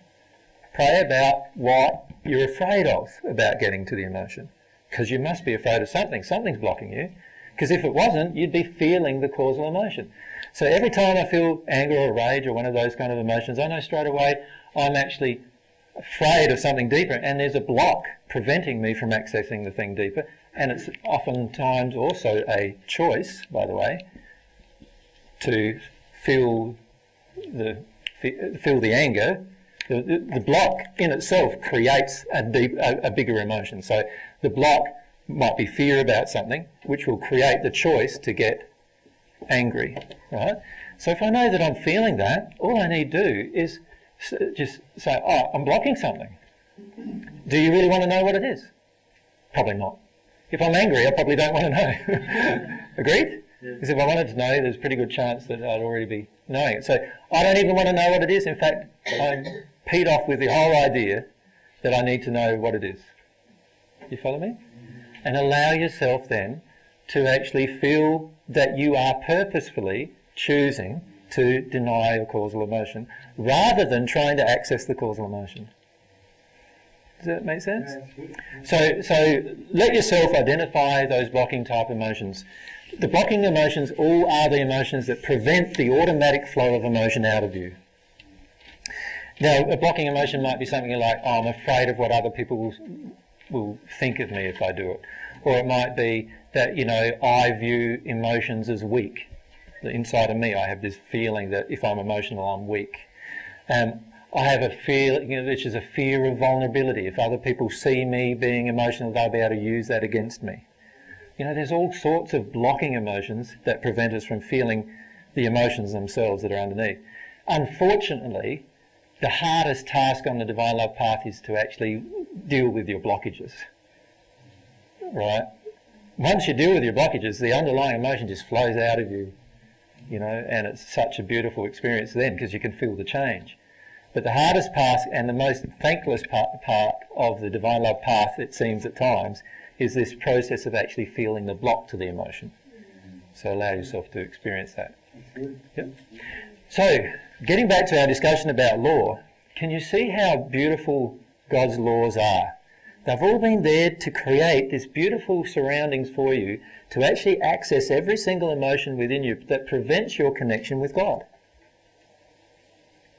Pray about what you're afraid of about getting to the emotion. Because you must be afraid of something. Something's blocking you. Because if it wasn't, you'd be feeling the causal emotion. So every time I feel anger or rage or one of those kind of emotions, I know straight away I'm actually afraid of something deeper and there's a block preventing me from accessing the thing deeper. And it's oftentimes also a choice, by the way, to feel the feel the anger the, the, block in itself creates a, deep, a, a bigger emotion. So the block might be fear about something, which will create the choice to get angry, right? So if I know that I'm feeling that, all I need to do is just say, oh, I'm blocking something. Do you really want to know what it is? Probably not. If I'm angry, I probably don't want to know. [laughs] Agreed? Because if I wanted to know, there's a pretty good chance that I'd already be knowing it. So I don't even want to know what it is. In fact, I'm peed off with the whole idea that I need to know what it is. You follow me? And allow yourself then to actually feel that you are purposefully choosing to deny a causal emotion rather than trying to access the causal emotion. Does that make sense? So, so let yourself identify those blocking type emotions. The blocking emotions all are the emotions that prevent the automatic flow of emotion out of you. Now, a blocking emotion might be something like, oh, I'm afraid of what other people will, will think of me if I do it. Or it might be that, you know, I view emotions as weak. Inside of me, I have this feeling that if I'm emotional, I'm weak. Um, I have a feeling, you know, which is a fear of vulnerability. If other people see me being emotional, they'll be able to use that against me. You know, there's all sorts of blocking emotions that prevent us from feeling the emotions themselves that are underneath. Unfortunately, the hardest task on the divine love path is to actually deal with your blockages. Right? Once you deal with your blockages, the underlying emotion just flows out of you, you know, and it's such a beautiful experience then because you can feel the change. But the hardest task and the most thankless part, part of the divine love path, it seems at times, is this process of actually feeling the block to the emotion. So allow yourself to experience that. Yep. So, getting back to our discussion about law, can you see how beautiful God's laws are? They've all been there to create this beautiful surroundings for you to actually access every single emotion within you that prevents your connection with God.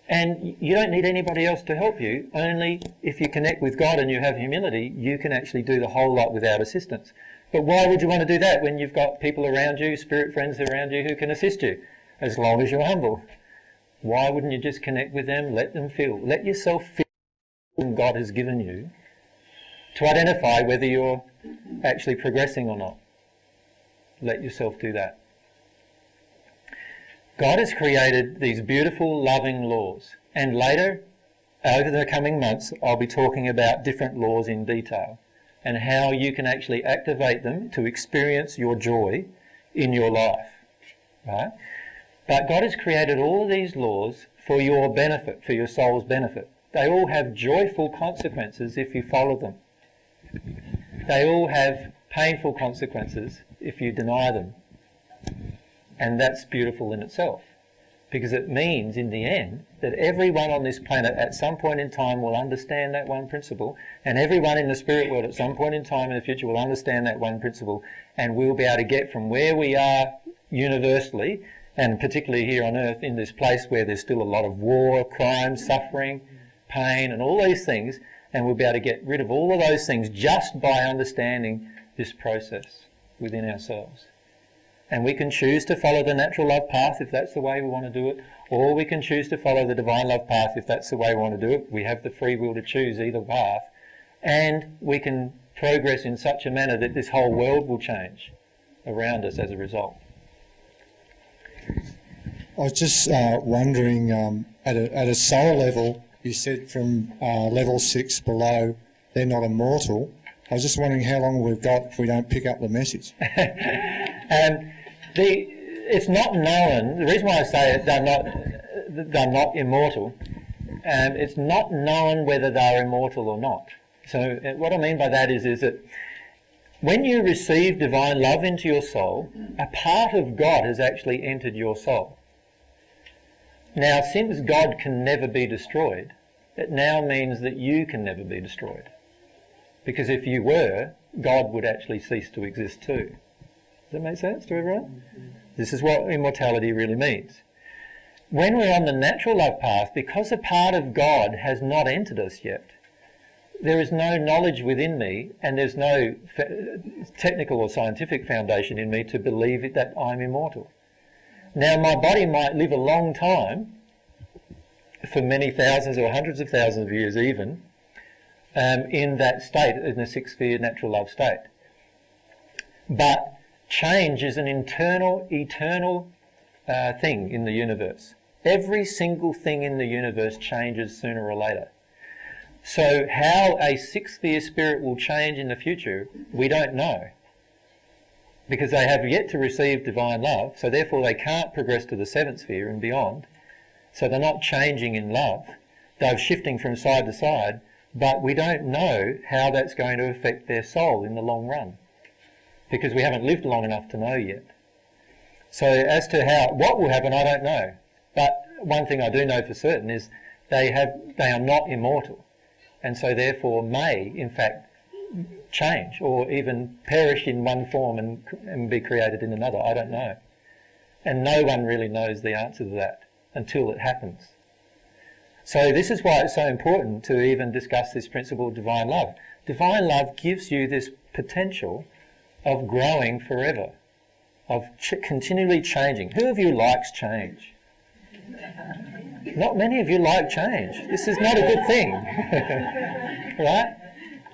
And you don't need anybody else to help you, only if you connect with God and you have humility, you can actually do the whole lot without assistance. But why would you want to do that when you've got people around you, spirit friends around you who can assist you, as long as you're humble? Why wouldn't you just connect with them? Let them feel. Let yourself feel what God has given you to identify whether you're actually progressing or not. Let yourself do that. God has created these beautiful, loving laws. And later, over the coming months, I'll be talking about different laws in detail and how you can actually activate them to experience your joy in your life. Right? But God has created all of these laws for your benefit, for your soul's benefit. They all have joyful consequences if you follow them. They all have painful consequences if you deny them. And that's beautiful in itself. Because it means, in the end, that everyone on this planet at some point in time will understand that one principle, and everyone in the spirit world at some point in time in the future will understand that one principle, and we'll be able to get from where we are universally and particularly here on earth in this place where there's still a lot of war, crime, suffering, pain, and all these things, and we'll be able to get rid of all of those things just by understanding this process within ourselves. And we can choose to follow the natural love path if that's the way we want to do it, or we can choose to follow the divine love path if that's the way we want to do it. We have the free will to choose either path, and we can progress in such a manner that this whole world will change around us as a result. I was just uh, wondering, um, at, a, at a soul level, you said from uh, level six below, they're not immortal. I was just wondering how long we've got if we don't pick up the message. [laughs] Um, the, it's not known. The reason why I say it, they're not, they're not immortal. Um, it's not known whether they're immortal or not. So uh, what I mean by that is, is that when you receive divine love into your soul, a part of God has actually entered your soul. Now, since God can never be destroyed, it now means that you can never be destroyed. Because if you were, God would actually cease to exist too. Does that make sense to everyone? This is what immortality really means. When we're on the natural love path, because a part of God has not entered us yet, there is no knowledge within me and there's no technical or scientific foundation in me to believe that I'm immortal. Now, my body might live a long time, for many thousands or hundreds of thousands of years even, um, in that state, in the sixth sphere natural love state. But change is an internal, eternal uh, thing in the universe. Every single thing in the universe changes sooner or later. So, how a sixth sphere spirit will change in the future, we don't know. Because they have yet to receive divine love, so therefore they can't progress to the seventh sphere and beyond. So they're not changing in love. They're shifting from side to side, but we don't know how that's going to affect their soul in the long run. Because we haven't lived long enough to know yet. So as to how what will happen, I don't know. But one thing I do know for certain is they have they are not immortal, and so therefore may in fact change or even perish in one form and, and be created in another. I don't know, and no one really knows the answer to that until it happens. So this is why it's so important to even discuss this principle of divine love. Divine love gives you this potential of growing forever, of ch- continually changing. Who of you likes change? Not many of you like change. This is not a good thing. [laughs] right?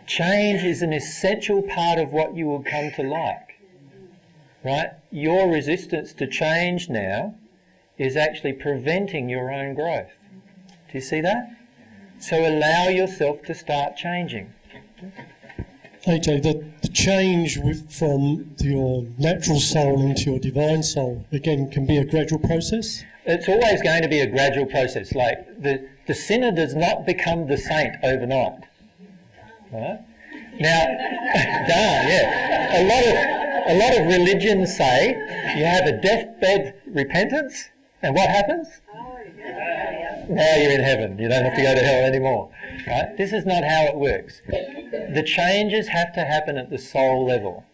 Change is an essential part of what you will come to like. Right? Your resistance to change now is actually preventing your own growth. Do you see that? So allow yourself to start changing. AJ, the, the change with, from your natural soul into your divine soul, again, can be a gradual process? It's always going to be a gradual process. Like the, the sinner does not become the saint overnight. Right? Now, [laughs] darn, yeah. A lot of a lot of religions say you have a deathbed repentance, and what happens? Oh, Now you're in heaven. You don't have to go to hell anymore. Right? This is not how it works. The changes have to happen at the soul level.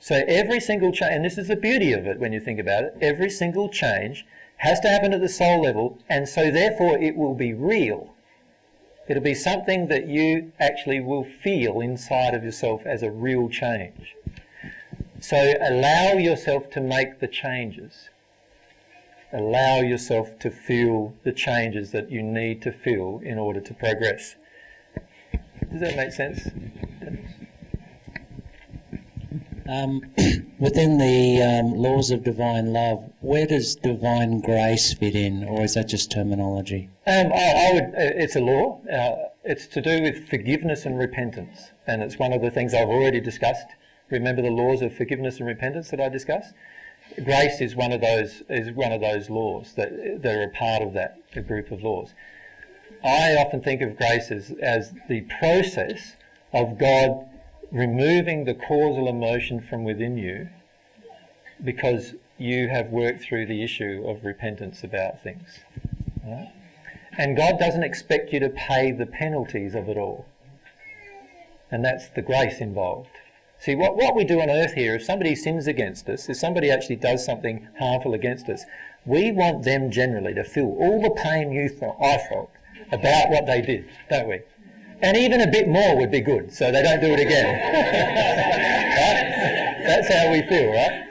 So every single change, and this is the beauty of it when you think about it, every single change has to happen at the soul level, and so therefore it will be real. It'll be something that you actually will feel inside of yourself as a real change. So allow yourself to make the changes allow yourself to feel the changes that you need to feel in order to progress. Does that make sense? Um, [clears throat] within the um, laws of divine love, where does divine grace fit in, or is that just terminology? Um, I, I, would. Uh, it's a law. Uh, it's to do with forgiveness and repentance, and it's one of the things I've already discussed. Remember the laws of forgiveness and repentance that I discussed grace is one of those is one of those laws that that are a part of that group of laws. I often think of grace as, as the process of God removing the causal emotion from within you because you have worked through the issue of repentance about things. Right? And God doesn't expect you to pay the penalties of it all. And that's the grace involved. See, what, what we do on earth here, if somebody sins against us, if somebody actually does something harmful against us, we want them generally to feel all the pain you felt, I felt about what they did, don't we? And even a bit more would be good, so they don't do it again. [laughs] right? That's how we feel, right?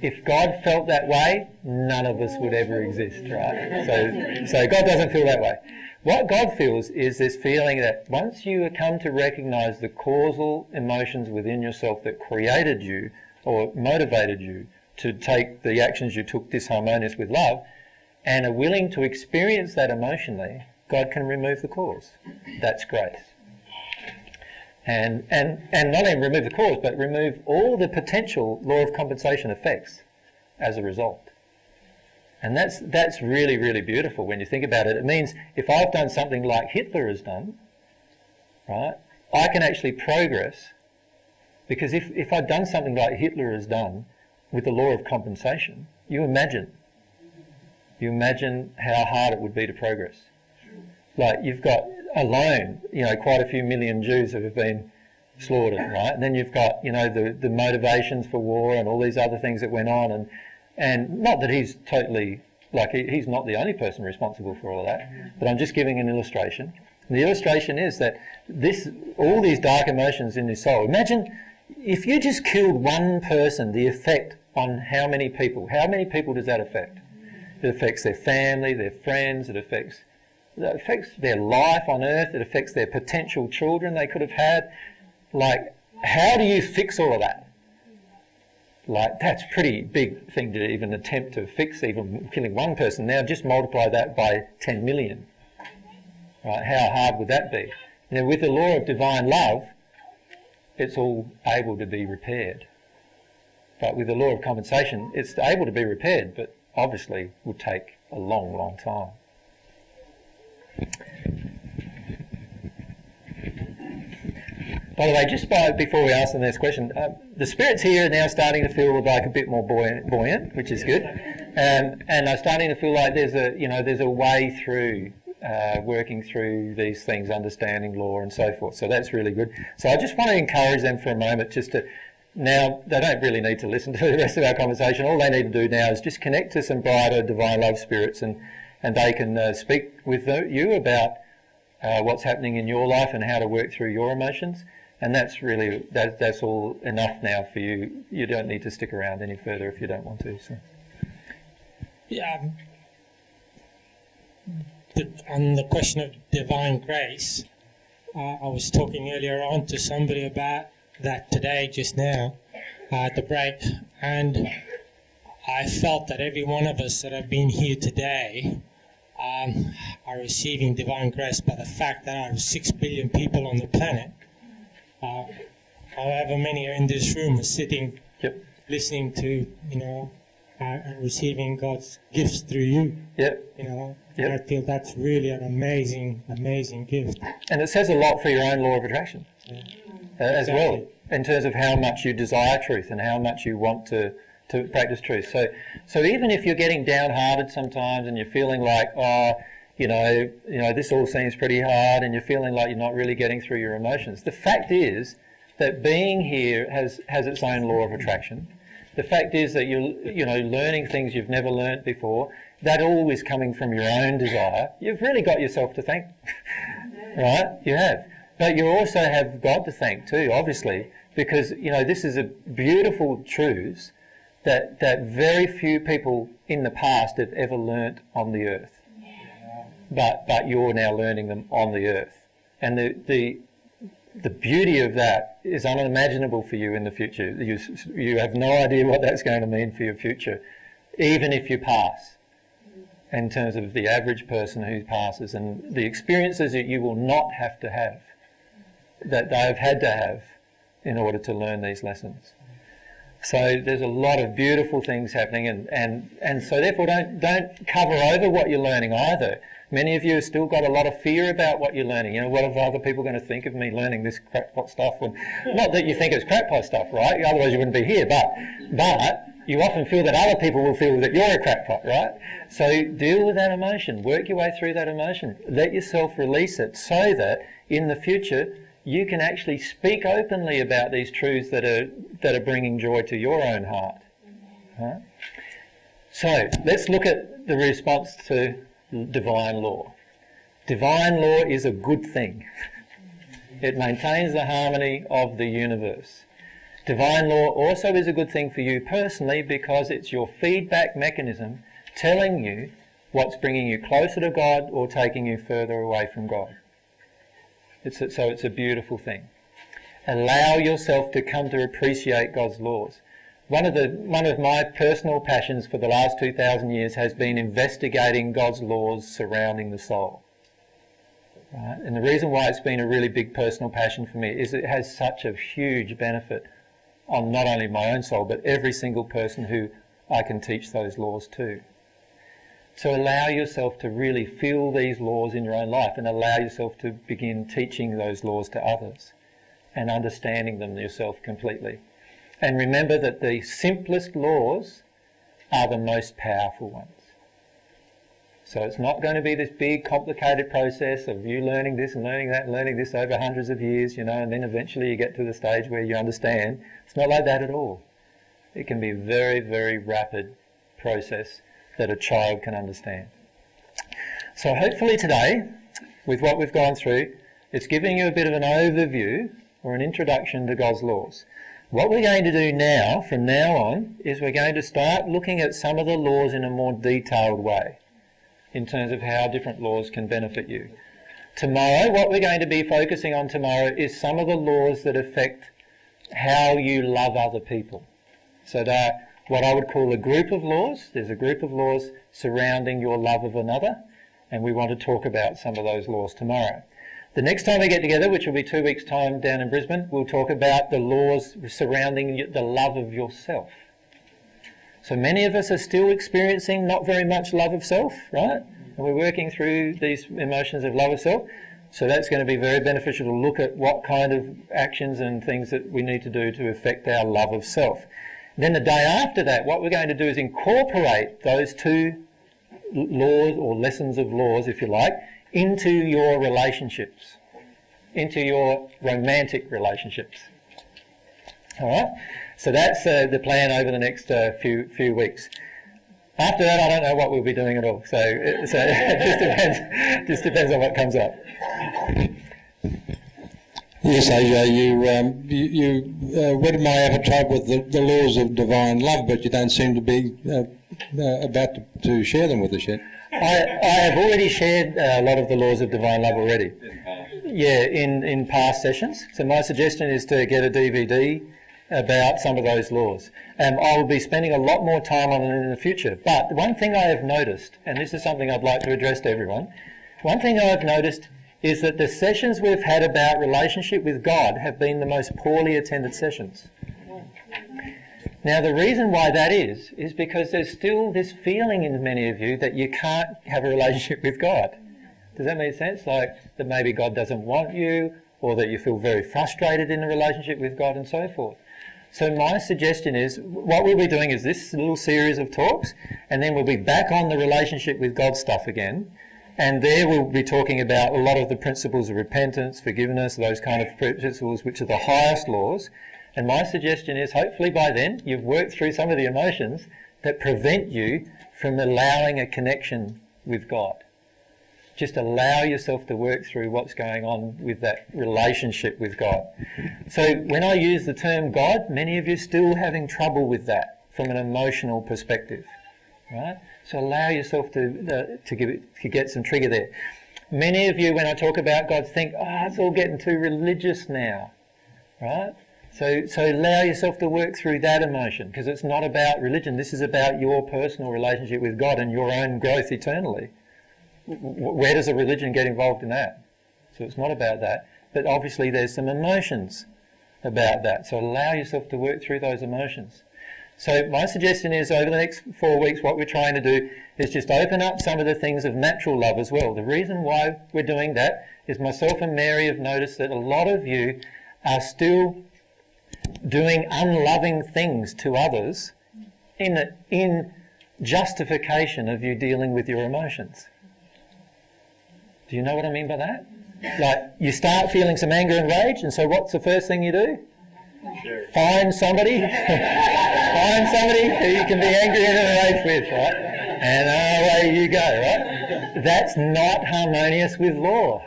If God felt that way, none of us would ever exist, right? So, so God doesn't feel that way. What God feels is this feeling that once you come to recognize the causal emotions within yourself that created you or motivated you to take the actions you took disharmonious with love, and are willing to experience that emotionally, God can remove the cause. That's grace. And, and, and not only remove the cause, but remove all the potential law of compensation effects as a result. And that's, that's really, really beautiful when you think about it. It means if I've done something like Hitler has done, right, I can actually progress because if, if I'd done something like Hitler has done with the law of compensation, you imagine, you imagine how hard it would be to progress. Like you've got alone, you know, quite a few million Jews have been slaughtered, right? And then you've got, you know, the, the motivations for war and all these other things that went on and and not that he's totally, like, he, he's not the only person responsible for all of that, but I'm just giving an illustration. And the illustration is that this, all these dark emotions in his soul, imagine if you just killed one person, the effect on how many people, how many people does that affect? It affects their family, their friends, it affects, it affects their life on earth, it affects their potential children they could have had. Like, how do you fix all of that? Like that's a pretty big thing to even attempt to fix even killing one person. Now just multiply that by 10 million. Right how hard would that be? Now with the law of divine love it's all able to be repaired. But with the law of compensation it's able to be repaired but obviously would take a long long time By the way, just by, before we ask the next question, uh, the spirits here are now starting to feel like a bit more buoyant, buoyant which is good, um, and are starting to feel like there's a you know there's a way through uh, working through these things, understanding law and so forth. So that's really good. So I just want to encourage them for a moment just to. Now they don't really need to listen [laughs] to the rest of our conversation. All they need to do now is just connect to some brighter divine love spirits, and and they can uh, speak with you about uh, what's happening in your life and how to work through your emotions and that's really that, that's all enough now for you. You don't need to stick around any further if you don't want to. So. Yeah. Um, the, on the question of divine grace, uh, I was talking earlier on to somebody about that today, just now, uh, at the break, and I felt that every one of us that have been here today um, are receiving divine grace by the fact that out of six billion people on the planet, uh, however many are in this room are sitting, yep. listening to, you know, uh, receiving God's gifts through you. Yep. You know, yep. I feel that's really an amazing, amazing gift. And it says a lot for your own law of attraction yeah. uh, as exactly. well, in terms of how much you desire truth and how much you want to to practice truth. So, so even if you're getting downhearted sometimes and you're feeling like, oh, you know, you know, this all seems pretty hard and you're feeling like you're not really getting through your emotions. The fact is that being here has, has its own law of attraction. The fact is that you're, you know, learning things you've never learnt before. That all is coming from your own desire. You've really got yourself to thank, [laughs] right? You have. But you also have God to thank too, obviously, because, you know, this is a beautiful truth that, that very few people in the past have ever learnt on the earth but but you're now learning them on the earth, and the the the beauty of that is unimaginable for you in the future. You you have no idea what that's going to mean for your future, even if you pass. In terms of the average person who passes and the experiences that you will not have to have, that they have had to have in order to learn these lessons. So there's a lot of beautiful things happening, and, and, and so therefore don't don't cover over what you're learning either. Many of you have still got a lot of fear about what you're learning. You know, what are other people going to think of me learning this crackpot stuff? And not that you think it's crackpot stuff, right? Otherwise you wouldn't be here. But, but you often feel that other people will feel that you're a crackpot, right? So deal with that emotion. Work your way through that emotion. Let yourself release it so that in the future you can actually speak openly about these truths that are that are bringing joy to your own heart. Right? So let's look at the response to divine law. Divine law is a good thing. [laughs] It maintains the harmony of the universe. Divine law also is a good thing for you personally because it's your feedback mechanism telling you what's bringing you closer to God or taking you further away from God. It's a, so it's a beautiful thing. Allow yourself to come to appreciate God's laws. One of the one of my personal passions for the last 2,000 years has been investigating God's laws surrounding the soul. Right? And the reason why it's been a really big personal passion for me is it has such a huge benefit on not only my own soul, but every single person who I can teach those laws to. So allow yourself to really feel these laws in your own life and allow yourself to begin teaching those laws to others and understanding them yourself completely. And remember that the simplest laws are the most powerful ones. So it's not going to be this big complicated process of you learning this and learning that and learning this over hundreds of years, you know, and then eventually you get to the stage where you understand. It's not like that at all. It can be a very, very rapid process that a child can understand. So hopefully today, with what we've gone through, it's giving you a bit of an overview or an introduction to God's laws. What we're going to do now, from now on, is we're going to start looking at some of the laws in a more detailed way in terms of how different laws can benefit you. Tomorrow, what we're going to be focusing on tomorrow is some of the laws that affect how you love other people. So what I would call a group of laws. There's a group of laws surrounding your love of another, and we want to talk about some of those laws tomorrow. The next time we get together, which will be two weeks' time down in Brisbane, we'll talk about the laws surrounding the love of yourself. So many of us are still experiencing not very much love of self, right? And we're working through these emotions of love of self. So that's going to be very beneficial to look at what kind of actions and things that we need to do to affect our love of self. Then the day after that, what we're going to do is incorporate those two laws or lessons of laws, if you like, into your relationships, into your romantic relationships. All right? So that's uh, the plan over the next uh, few few weeks. After that, I don't know what we'll be doing at all. So, it, so [laughs] it just depends. Just depends on what comes up. Yes, AJ, you um, you, you uh, whetted my appetite with the, the, laws of divine love, but you don't seem to be uh, uh, about to, to, share them with us yet. I, I have already shared uh, a lot of the laws of divine love already. Yeah, in, in past sessions. So my suggestion is to get a DVD about some of those laws. Um, I will be spending a lot more time on it in the future. But one thing I have noticed, and this is something I'd like to address to everyone, one thing I've noticed is that the sessions we've had about relationship with God have been the most poorly attended sessions. Now, the reason why that is, is because there's still this feeling in many of you that you can't have a relationship with God. Does that make sense? Like that maybe God doesn't want you, or that you feel very frustrated in the relationship with God, and so forth. So, my suggestion is what we'll be doing is this little series of talks, and then we'll be back on the relationship with God stuff again. And there we'll be talking about a lot of the principles of repentance, forgiveness, those kind of principles which are the highest laws. And my suggestion is hopefully by then you've worked through some of the emotions that prevent you from allowing a connection with God. Just allow yourself to work through what's going on with that relationship with God. So when I use the term God, many of you are still having trouble with that from an emotional perspective. Right? So allow yourself to, uh, to, give it, to get some trigger there. Many of you, when I talk about God, think, oh, it's all getting too religious now. Right? So, so allow yourself to work through that emotion because it's not about religion. This is about your personal relationship with God and your own growth eternally. Where does a religion get involved in that? So it's not about that. But obviously there's some emotions about that. So allow yourself to work through those emotions. So my suggestion is over the next four weeks, what we're trying to do is just open up some of the things of natural love as well. The reason why we're doing that is myself and Mary have noticed that a lot of you are still doing unloving things to others in, in justification of you dealing with your emotions. Do you know what I mean by that? Like, you start feeling some anger and rage, and so what's the first thing you do? Sure. Find somebody, [laughs] find somebody who you can be angry and enraged with, right? And away you go, right? That's not harmonious with law,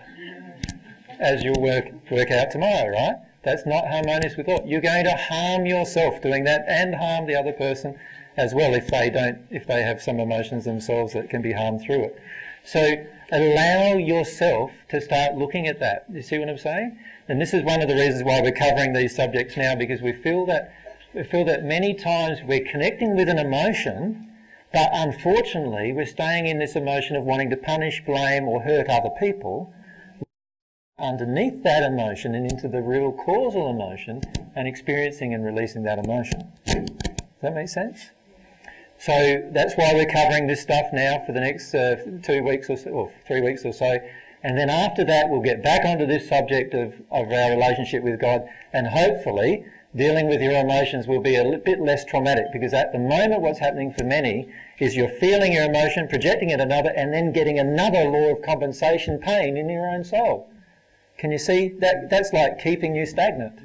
as you'll work work out tomorrow, right? That's not harmonious with law. You're going to harm yourself doing that, and harm the other person as well if they don't, if they have some emotions themselves that can be harmed through it. So allow yourself to start looking at that. You see what I'm saying? And this is one of the reasons why we're covering these subjects now because we feel that I feel that many times we're connecting with an emotion, but unfortunately we're staying in this emotion of wanting to punish, blame, or hurt other people. Underneath that emotion and into the real causal emotion and experiencing and releasing that emotion. Does that make sense? So that's why we're covering this stuff now for the next uh, two weeks or, so, or three weeks or so. And then after that, we'll get back onto this subject of, of our relationship with God, and hopefully, dealing with your emotions will be a bit less traumatic because at the moment, what's happening for many is you're feeling your emotion, projecting it another, and then getting another law of compensation pain in your own soul. Can you see that? That's like keeping you stagnant.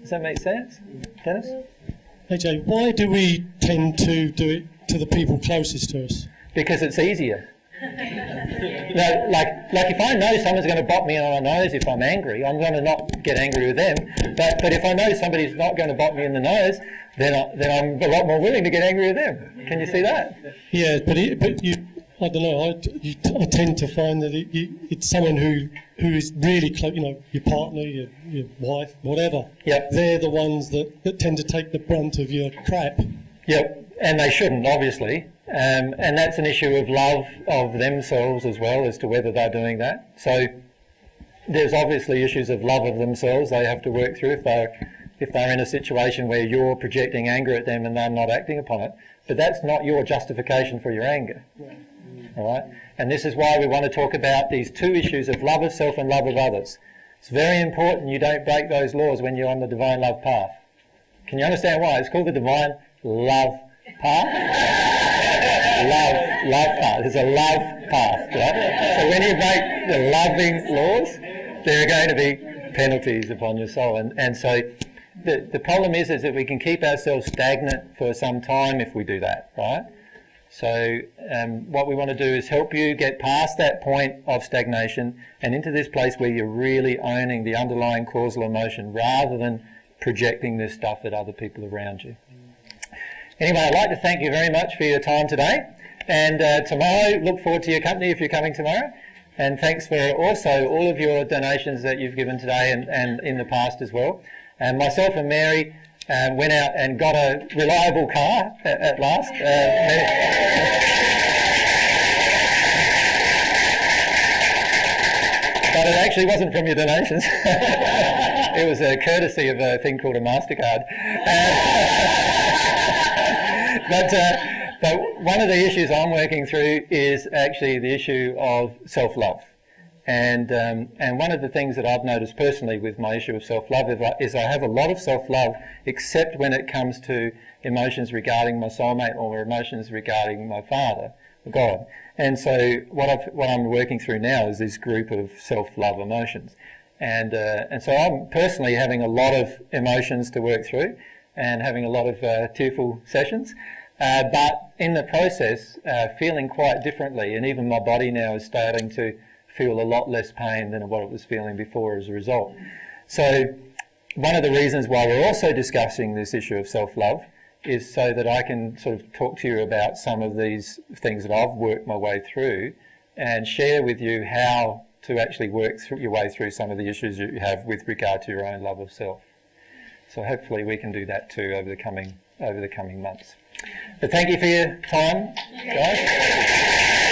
Does that make sense, Dennis? AJ, why do we tend to do it to the people closest to us? Because it's easier. [laughs] no, like, like if I know someone's going to bop me on the nose if I'm angry, I'm going to not get angry with them. But, but if I know somebody's not going to bop me in the nose, then, I, then I'm a lot more willing to get angry with them. Can you see that? Yeah, but it, but you, I don't know. I, you, I tend to find that it, you, it's someone who who is really close. You know, your partner, your, your wife, whatever. Yep. They're the ones that, that tend to take the brunt of your crap. Yep, and they shouldn't, obviously. Um, and that's an issue of love of themselves as well as to whether they're doing that. So there's obviously issues of love of themselves they have to work through if they're if they're in a situation where you're projecting anger at them and they're not acting upon it. But that's not your justification for your anger. All right? And this is why we want to talk about these two issues of love of self and love of others. It's very important you don't break those laws when you're on the divine love path. Can you understand why? It's called the divine love path. [laughs] love, love path. It's a love path, right? So when you break the loving laws, there are going to be penalties upon your soul. And, and so the, the problem is, is that we can keep ourselves stagnant for some time if we do that, right? So um, what we want to do is help you get past that point of stagnation and into this place where you're really owning the underlying causal emotion rather than projecting this stuff at other people around you. Anyway, I'd like to thank you very much for your time today. And uh, tomorrow, look forward to your company if you're coming tomorrow. And thanks for also all of your donations that you've given today and, and in the past as well. And myself and Mary um, went out and got a reliable car at, at last. Uh, [laughs] but it actually wasn't from your donations. [laughs] it was a courtesy of a thing called a MasterCard. [laughs] but, uh, but one of the issues I'm working through is actually the issue of self-love. And, um, and one of the things that I've noticed personally with my issue of self-love is I have a lot of self-love, except when it comes to emotions regarding my soulmate or emotions regarding my father, God. And so what, I've, what I'm working through now is this group of self-love emotions. And, uh, and so I'm personally having a lot of emotions to work through and having a lot of uh, tearful sessions. Uh, but in the process, uh, feeling quite differently, and even my body now is starting to feel a lot less pain than what it was feeling before as a result. So, one of the reasons why we're also discussing this issue of self love is so that I can sort of talk to you about some of these things that I've worked my way through and share with you how to actually work through your way through some of the issues you have with regard to your own love of self. So hopefully we can do that too over the coming over the coming months. But thank you for your time, guys.